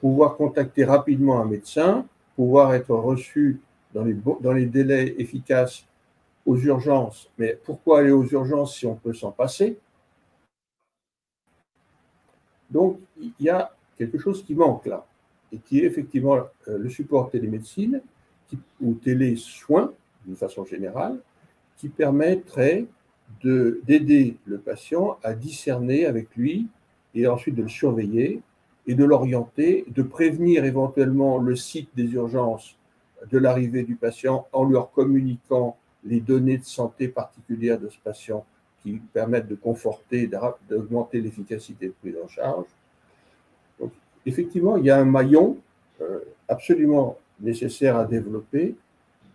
pouvoir contacter rapidement un médecin, pouvoir être reçu dans les délais efficaces aux urgences. Mais pourquoi aller aux urgences si on peut s'en passer? Donc, il y a quelque chose qui manque là, et qui est effectivement euh, le support télémédecine ou télésoins, d'une façon générale, qui permettrait d'aider le patient à discerner avec lui et ensuite de le surveiller et de l'orienter, de prévenir éventuellement le site des urgences de l'arrivée du patient en leur communiquant les données de santé particulières de ce patient qui permettent de conforter, d'augmenter l'efficacité de prise en charge. Donc, effectivement, il y a un maillon euh, absolument nécessaire à développer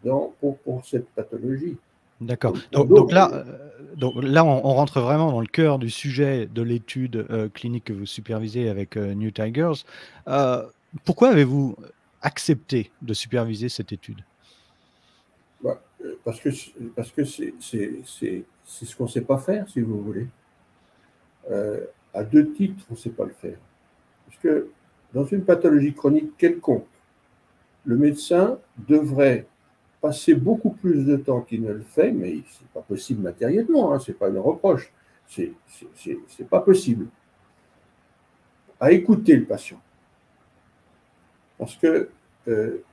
dans, pour, cette pathologie. D'accord. Donc, là, euh, donc là on, rentre vraiment dans le cœur du sujet de l'étude euh, clinique que vous supervisez avec New Tigers. pourquoi avez-vous accepté de superviser cette étude? Parce que parce que c'est ce qu'on ne sait pas faire, si vous voulez. Euh, à deux titres, on ne sait pas le faire. Parce que dans une pathologie chronique quelconque, le médecin devrait passer beaucoup plus de temps qu'il ne le fait, mais ce n'est pas possible matériellement, hein, ce n'est pas une reproche, c'est pas possible, à écouter le patient. Parce que euh,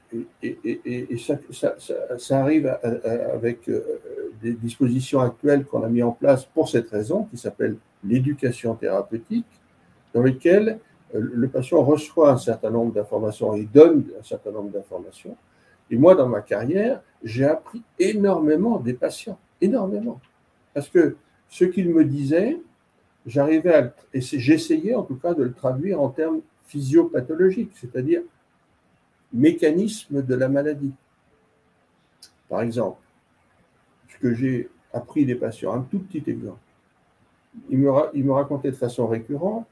et, ça, arrive avec euh, des dispositions actuelles qu'on a mis en place pour cette raison, qui s'appelle l'éducation thérapeutique, dans lesquelles euh, le patient reçoit un certain nombre d'informations et donne un certain nombre d'informations. Et moi, dans ma carrière, j'ai appris énormément des patients, énormément. Parce que ce qu'ils me disaient, j'arrivais à, et j'essayais en tout cas de le traduire en termes physiopathologiques, c'est-à-dire mécanisme de la maladie. Par exemple, ce que j'ai appris des patients, un tout petit exemple. Il me, il me racontait de façon récurrente,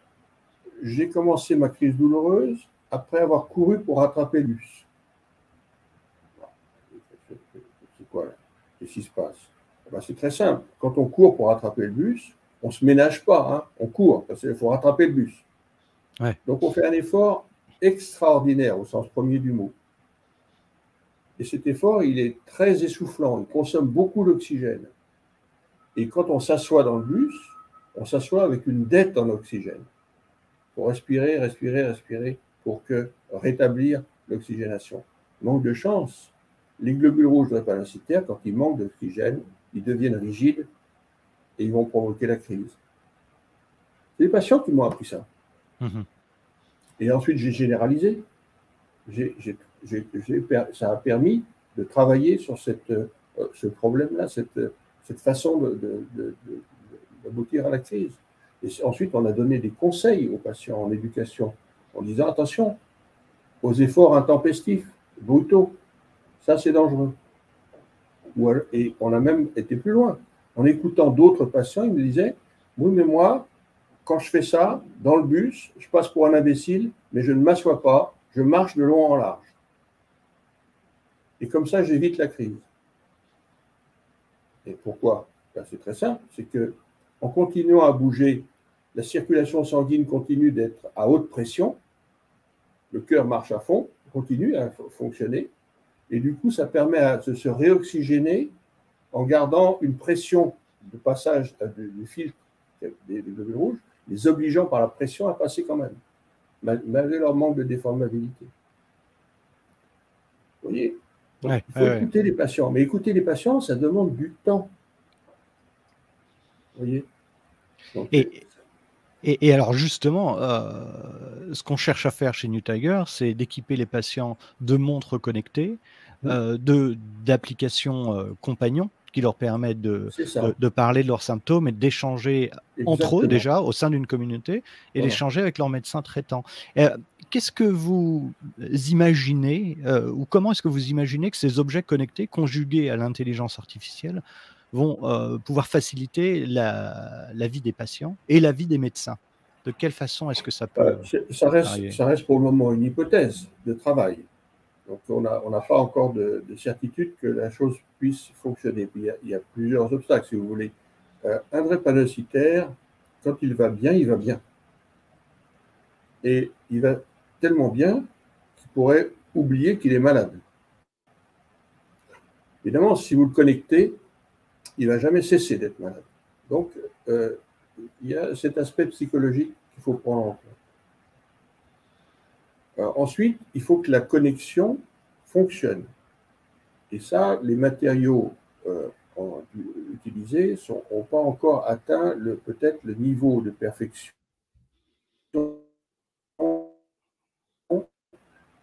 j'ai commencé ma crise douloureuse après avoir couru pour rattraper le bus. C'est quoi Qu'est-ce qui se passe? Eh ben, C'est très simple. Quand on court pour rattraper le bus, on ne se ménage pas, hein. on court, parce qu'il faut rattraper le bus. Donc on fait un effort extraordinaire au sens premier du mot. Et cet effort, il est très essoufflant, il consomme beaucoup d'oxygène. Et quand on s'assoit dans le bus, on s'assoit avec une dette en oxygène. Pour respirer, respirer, respirer, pour que rétablir l'oxygénation. Manque de chance. Les globules rouges drépanocytaires, quand ils manquent d'oxygène, ils deviennent rigides et ils vont provoquer la crise. C'est les patients qui m'ont appris ça. Mhm. Et ensuite, j'ai généralisé. ça a permis de travailler sur euh, ce problème-là, cette, cette, façon d'aboutir à la crise. Et ensuite, on a donné des conseils aux patients en éducation en disant attention aux efforts intempestifs, brutaux. Ça, c'est dangereux. Et on a même été plus loin. En écoutant d'autres patients, ils me disaient Oui, mais moi, quand je fais ça, dans le bus, je passe pour un imbécile, mais je ne m'assois pas, je marche de long en large. Et comme ça, j'évite la crise. Et pourquoi? Ben, C'est très simple, c'est que en continuant à bouger, la circulation sanguine continue d'être à haute pression, le cœur marche à fond, continue à fonctionner, et du coup, ça permet de se réoxygéner en gardant une pression de passage du filtre des globules rouges les obligeant par la pression à passer quand même, malgré leur manque de déformabilité. Vous voyez? Il faut écouter les patients. Mais écouter les patients, ça demande du temps. Vous voyez? Et, et, alors justement, euh, ce qu'on cherche à faire chez New Tiger, c'est d'équiper les patients de montres connectées, mmh. euh, d'applications euh, compagnons qui leur permettent de, de, parler de leurs symptômes et d'échanger entre eux déjà au sein d'une communauté et d'échanger avec leur médecin traitant. Euh, qu'est-ce que vous imaginez euh, ou comment est-ce que vous imaginez que ces objets connectés conjugués à l'intelligence artificielle vont euh, pouvoir faciliter la, la, vie des patients et la vie des médecins? De quelle façon est-ce que ça peut ça, reste, ça reste pour le moment une hypothèse de travail. Donc on n'a pas encore de, certitude que la chose puisse fonctionner. il, y a, plusieurs obstacles, si vous voulez. un drépanocytaire, quand il va bien, il va bien. Et il va tellement bien qu'il pourrait oublier qu'il est malade. Évidemment, si vous le connectez, il ne va jamais cesser d'être malade. Donc, euh, il y a cet aspect psychologique qu'il faut prendre en compte. Ensuite, il faut que la connexion fonctionne. Et ça, les matériaux euh, utilisés n'ont pas encore atteint peut-être le niveau de perfection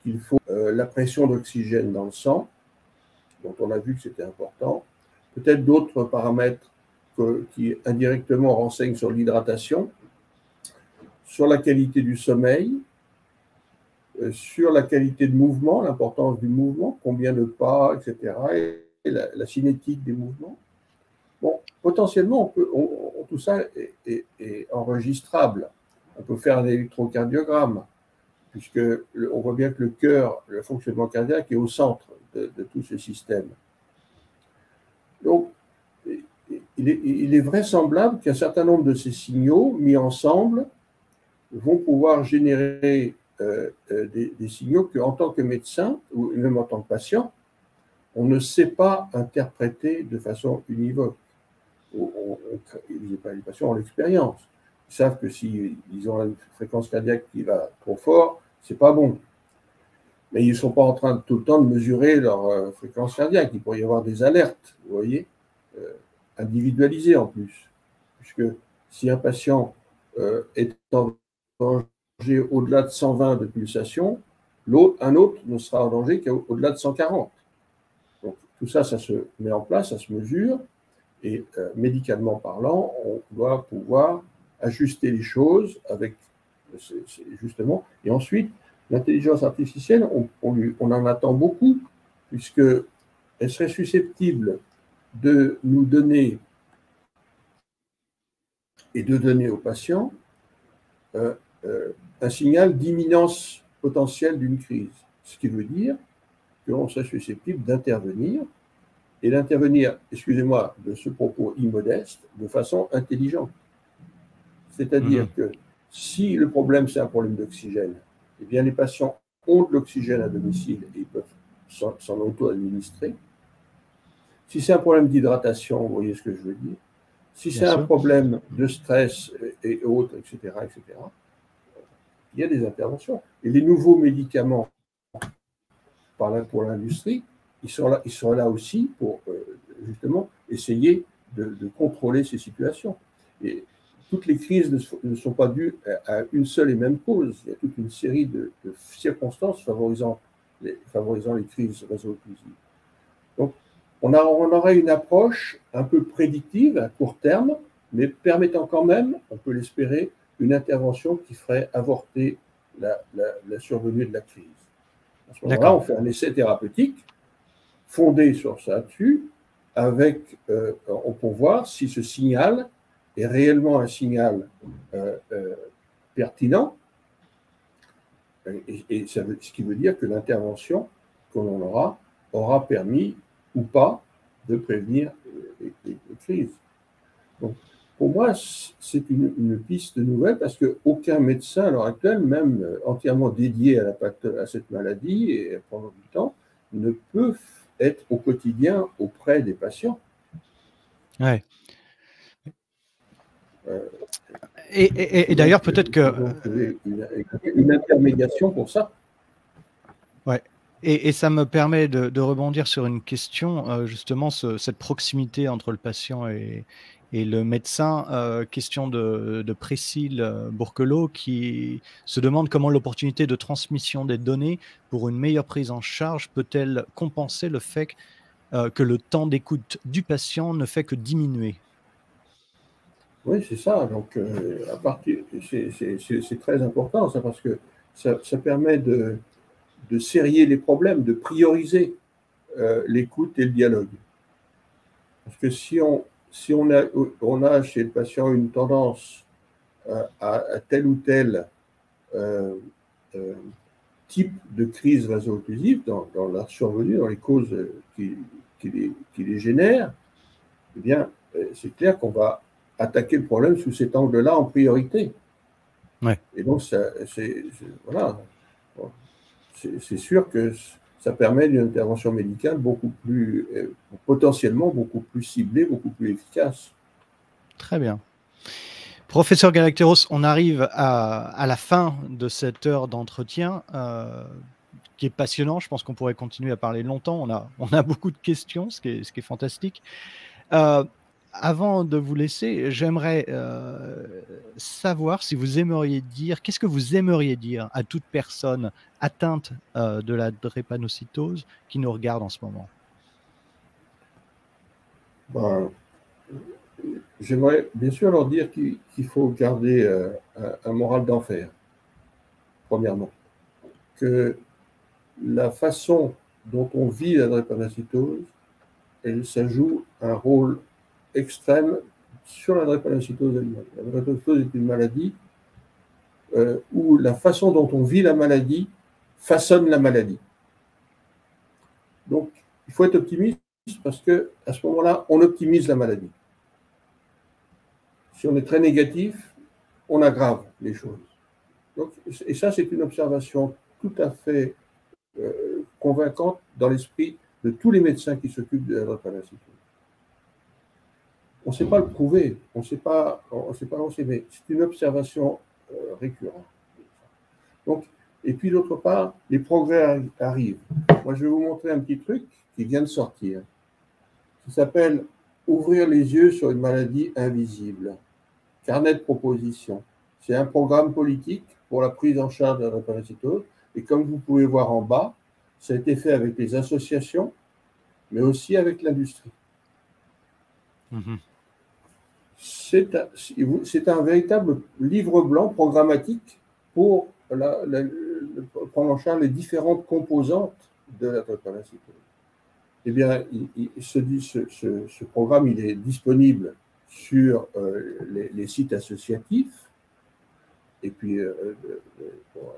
qu'il faut. Euh, la pression d'oxygène dans le sang, dont on a vu que c'était important, peut-être d'autres paramètres qui indirectement renseignent sur l'hydratation, sur la qualité du sommeil, euh, sur la qualité de mouvement, l'importance du mouvement, combien de pas, etc., et la, cinétique des mouvements. Bon, potentiellement, on peut, tout ça est, enregistrable. On peut faire un électrocardiogramme, puisque on voit bien que le cœur, le fonctionnement cardiaque est au centre de, de tout ce système. Donc, il est, vraisemblable qu'un certain nombre de ces signaux mis ensemble vont pouvoir générer euh, euh, des, signaux qu'en tant que médecin, ou même en tant que patient, on ne sait pas interpréter de façon univoque. les patients ont l'expérience. Ils savent que s'ils ont une fréquence cardiaque qui va trop fort, c'est pas bon. Mais ils ne sont pas en train tout le temps de mesurer leur euh, fréquence cardiaque. Il pourrait y avoir des alertes, vous voyez individualisé en plus. Puisque si un patient est en danger au-delà de 120 de pulsation, l'autre, un autre ne sera en danger qu'au-delà de 140. Donc tout ça, ça se met en place, ça se mesure, et euh, médicalement parlant, on doit pouvoir ajuster les choses avec justement, et ensuite, l'intelligence artificielle, on, en attend beaucoup, puisque elle serait susceptible de nous donner et de donner aux patients euh, euh, un signal d'imminence potentielle d'une crise. Ce qui veut dire qu'on serait susceptible d'intervenir et d'intervenir, excusez-moi de ce propos immodeste, de façon intelligente. C'est-à-dire mmh. que si le problème c'est un problème d'oxygène, eh bien les patients ont de l'oxygène à domicile et ils peuvent s'en auto-administrer. Si c'est un problème d'hydratation, vous voyez ce que je veux dire. Si c'est un problème de stress et autres, etc., etc., il y a des interventions. Et les nouveaux médicaments pour l'industrie, ils sont là, aussi pour euh, justement essayer de, contrôler ces situations. Et toutes les crises ne sont, pas dues à une seule et même cause. Il y a toute une série de, circonstances favorisant les, favorisant les crises résolutives. Donc, on, aurait une approche un peu prédictive à court terme, mais permettant quand même, on peut l'espérer, une intervention qui ferait avorter la, survenue de la crise. À ce moment-là, on fait un essai thérapeutique fondé sur ça dessus, avec, euh, on peut voir si ce signal est réellement un signal euh, euh, pertinent, et, ce qui veut dire que l'intervention qu'on aura aura permis ou pas de prévenir les, crises. Donc, pour moi, c'est une, piste nouvelle parce qu'aucun médecin à l'heure actuelle, même euh, entièrement dédié à, la, à cette maladie et pendant du temps, ne peut être au quotidien auprès des patients. Ouais. Euh, et, d'ailleurs, peut-être que. Une, une, intermédiation pour ça. Ouais. Et, ça me permet de, rebondir sur une question, euh, justement, cette proximité entre le patient et, le médecin. Euh, question de, de Priscille euh, Bourquelot qui se demande comment l'opportunité de transmission des données pour une meilleure prise en charge peut-elle compenser le fait que le temps d'écoute du patient ne fait que diminuer Oui, c'est ça. Donc, à partir, c'est très important ça parce que ça, permet de de serrer les problèmes, de prioriser euh, l'écoute et le dialogue. Parce que si on, si on, a, on a chez le patient une tendance à, tel ou tel type de crise vaso-occlusive, dans, dans, leur survenue, dans les causes qui, les, qui les, génèrent, eh bien, c'est clair qu'on va attaquer le problème sous cet angle-là en priorité. Ouais. Et donc, c'est voilà, c'est sûr que ça permet une intervention médicale beaucoup plus, euh, potentiellement beaucoup plus ciblée, beaucoup plus efficace. Très bien. Professeur Galacteros, on arrive à, la fin de cette heure d'entretien euh, qui est passionnant. Je pense qu'on pourrait continuer à parler longtemps. On a, beaucoup de questions, ce qui est, fantastique. Euh, avant de vous laisser, j'aimerais savoir si vous aimeriez dire, qu'est-ce que vous aimeriez dire à toute personne atteinte euh, de la drépanocytose qui nous regarde en ce moment? Ben, J'aimerais bien sûr leur dire qu'il faut garder euh, un moral d'enfer, premièrement. Que la façon dont on vit la drépanocytose, elle, ça joue un rôle extrême sur la drépanocytose elle-même. La drépanocytose est une maladie euh, où la façon dont on vit la maladie façonne la maladie. Donc, il faut être optimiste parce que à ce moment-là, on optimise la maladie. Si on est très négatif, on aggrave les choses. et ça, c'est une observation tout à fait euh, convaincante dans l'esprit de tous les médecins qui s'occupent de la drépanocytose. On ne sait pas le prouver, on ne sait pas, on mais c'est une observation euh, récurrente. Et puis d'autre part, les progrès arrivent. Moi, je vais vous montrer un petit truc qui vient de sortir, qui s'appelle Ouvrir les yeux sur une maladie invisible. Carnet de propositions. C'est un programme politique pour la prise en charge de la drépanocytose. Et comme vous pouvez voir en bas, ça a été fait avec les associations, mais aussi avec l'industrie. Mm-hmm c'est un, véritable livre blanc programmatique pour prendre en charge les différentes composantes de la drépanocytose. Eh bien, ce, programme il est disponible sur euh, les, sites associatifs, et puis euh, euh,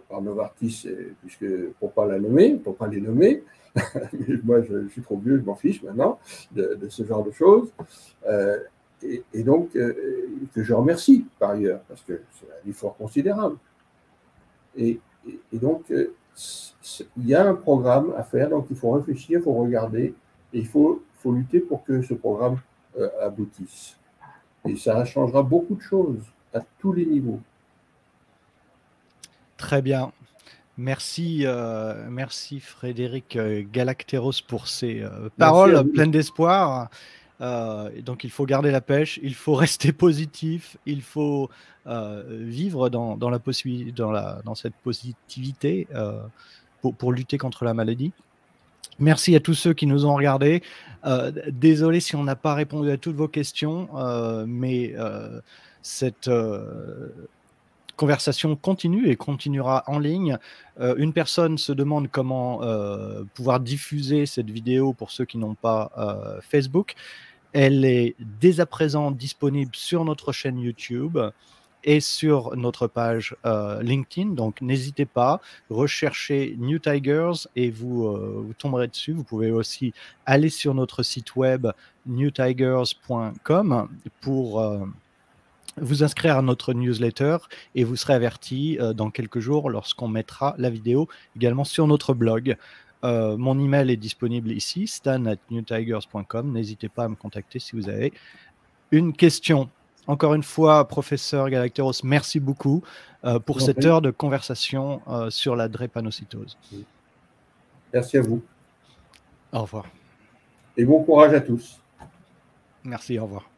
par Novartis, puisque pour pas la nommer, pour pas les nommer, moi je, suis trop vieux, je m'en fiche maintenant de, ce genre de choses et, donc, euh, que je remercie par ailleurs, parce que c'est un effort considérable. Et, donc, euh, il y a un programme à faire, donc il faut réfléchir, il faut regarder, et il faut, faut lutter pour que ce programme euh, aboutisse. Et ça changera beaucoup de choses à tous les niveaux. Très bien. Merci, merci Frédéric Galacteros pour ces paroles pleines d'espoir. Euh, donc il faut garder la pêche, il faut rester positif, il faut euh, vivre dans, la dans, cette positivité euh, pour, pour, lutter contre la maladie. Merci à tous ceux qui nous ont regardés. désolé si on n'a pas répondu à toutes vos questions, mais cette conversation continue et continuera en ligne. une personne se demande comment pouvoir diffuser cette vidéo pour ceux qui n'ont pas Facebook. Elle est dès à présent disponible sur notre chaîne YouTube et sur notre page euh, LinkedIn. Donc n'hésitez pas, recherchez New Tigers et vous, euh, vous, tomberez dessus. Vous pouvez aussi aller sur notre site web newtigers.com pour euh, vous inscrire à notre newsletter et vous serez averti dans quelques jours lorsqu'on mettra la vidéo également sur notre blog. Euh, mon email est disponible ici, stan at newtigers.com. N'hésitez pas à me contacter si vous avez une question. Encore une fois, professeur Galacteros, merci beaucoup euh, pour cette heure de conversation euh, sur la drépanocytose. Merci à vous. Au revoir. Et bon courage à tous. Merci, au revoir.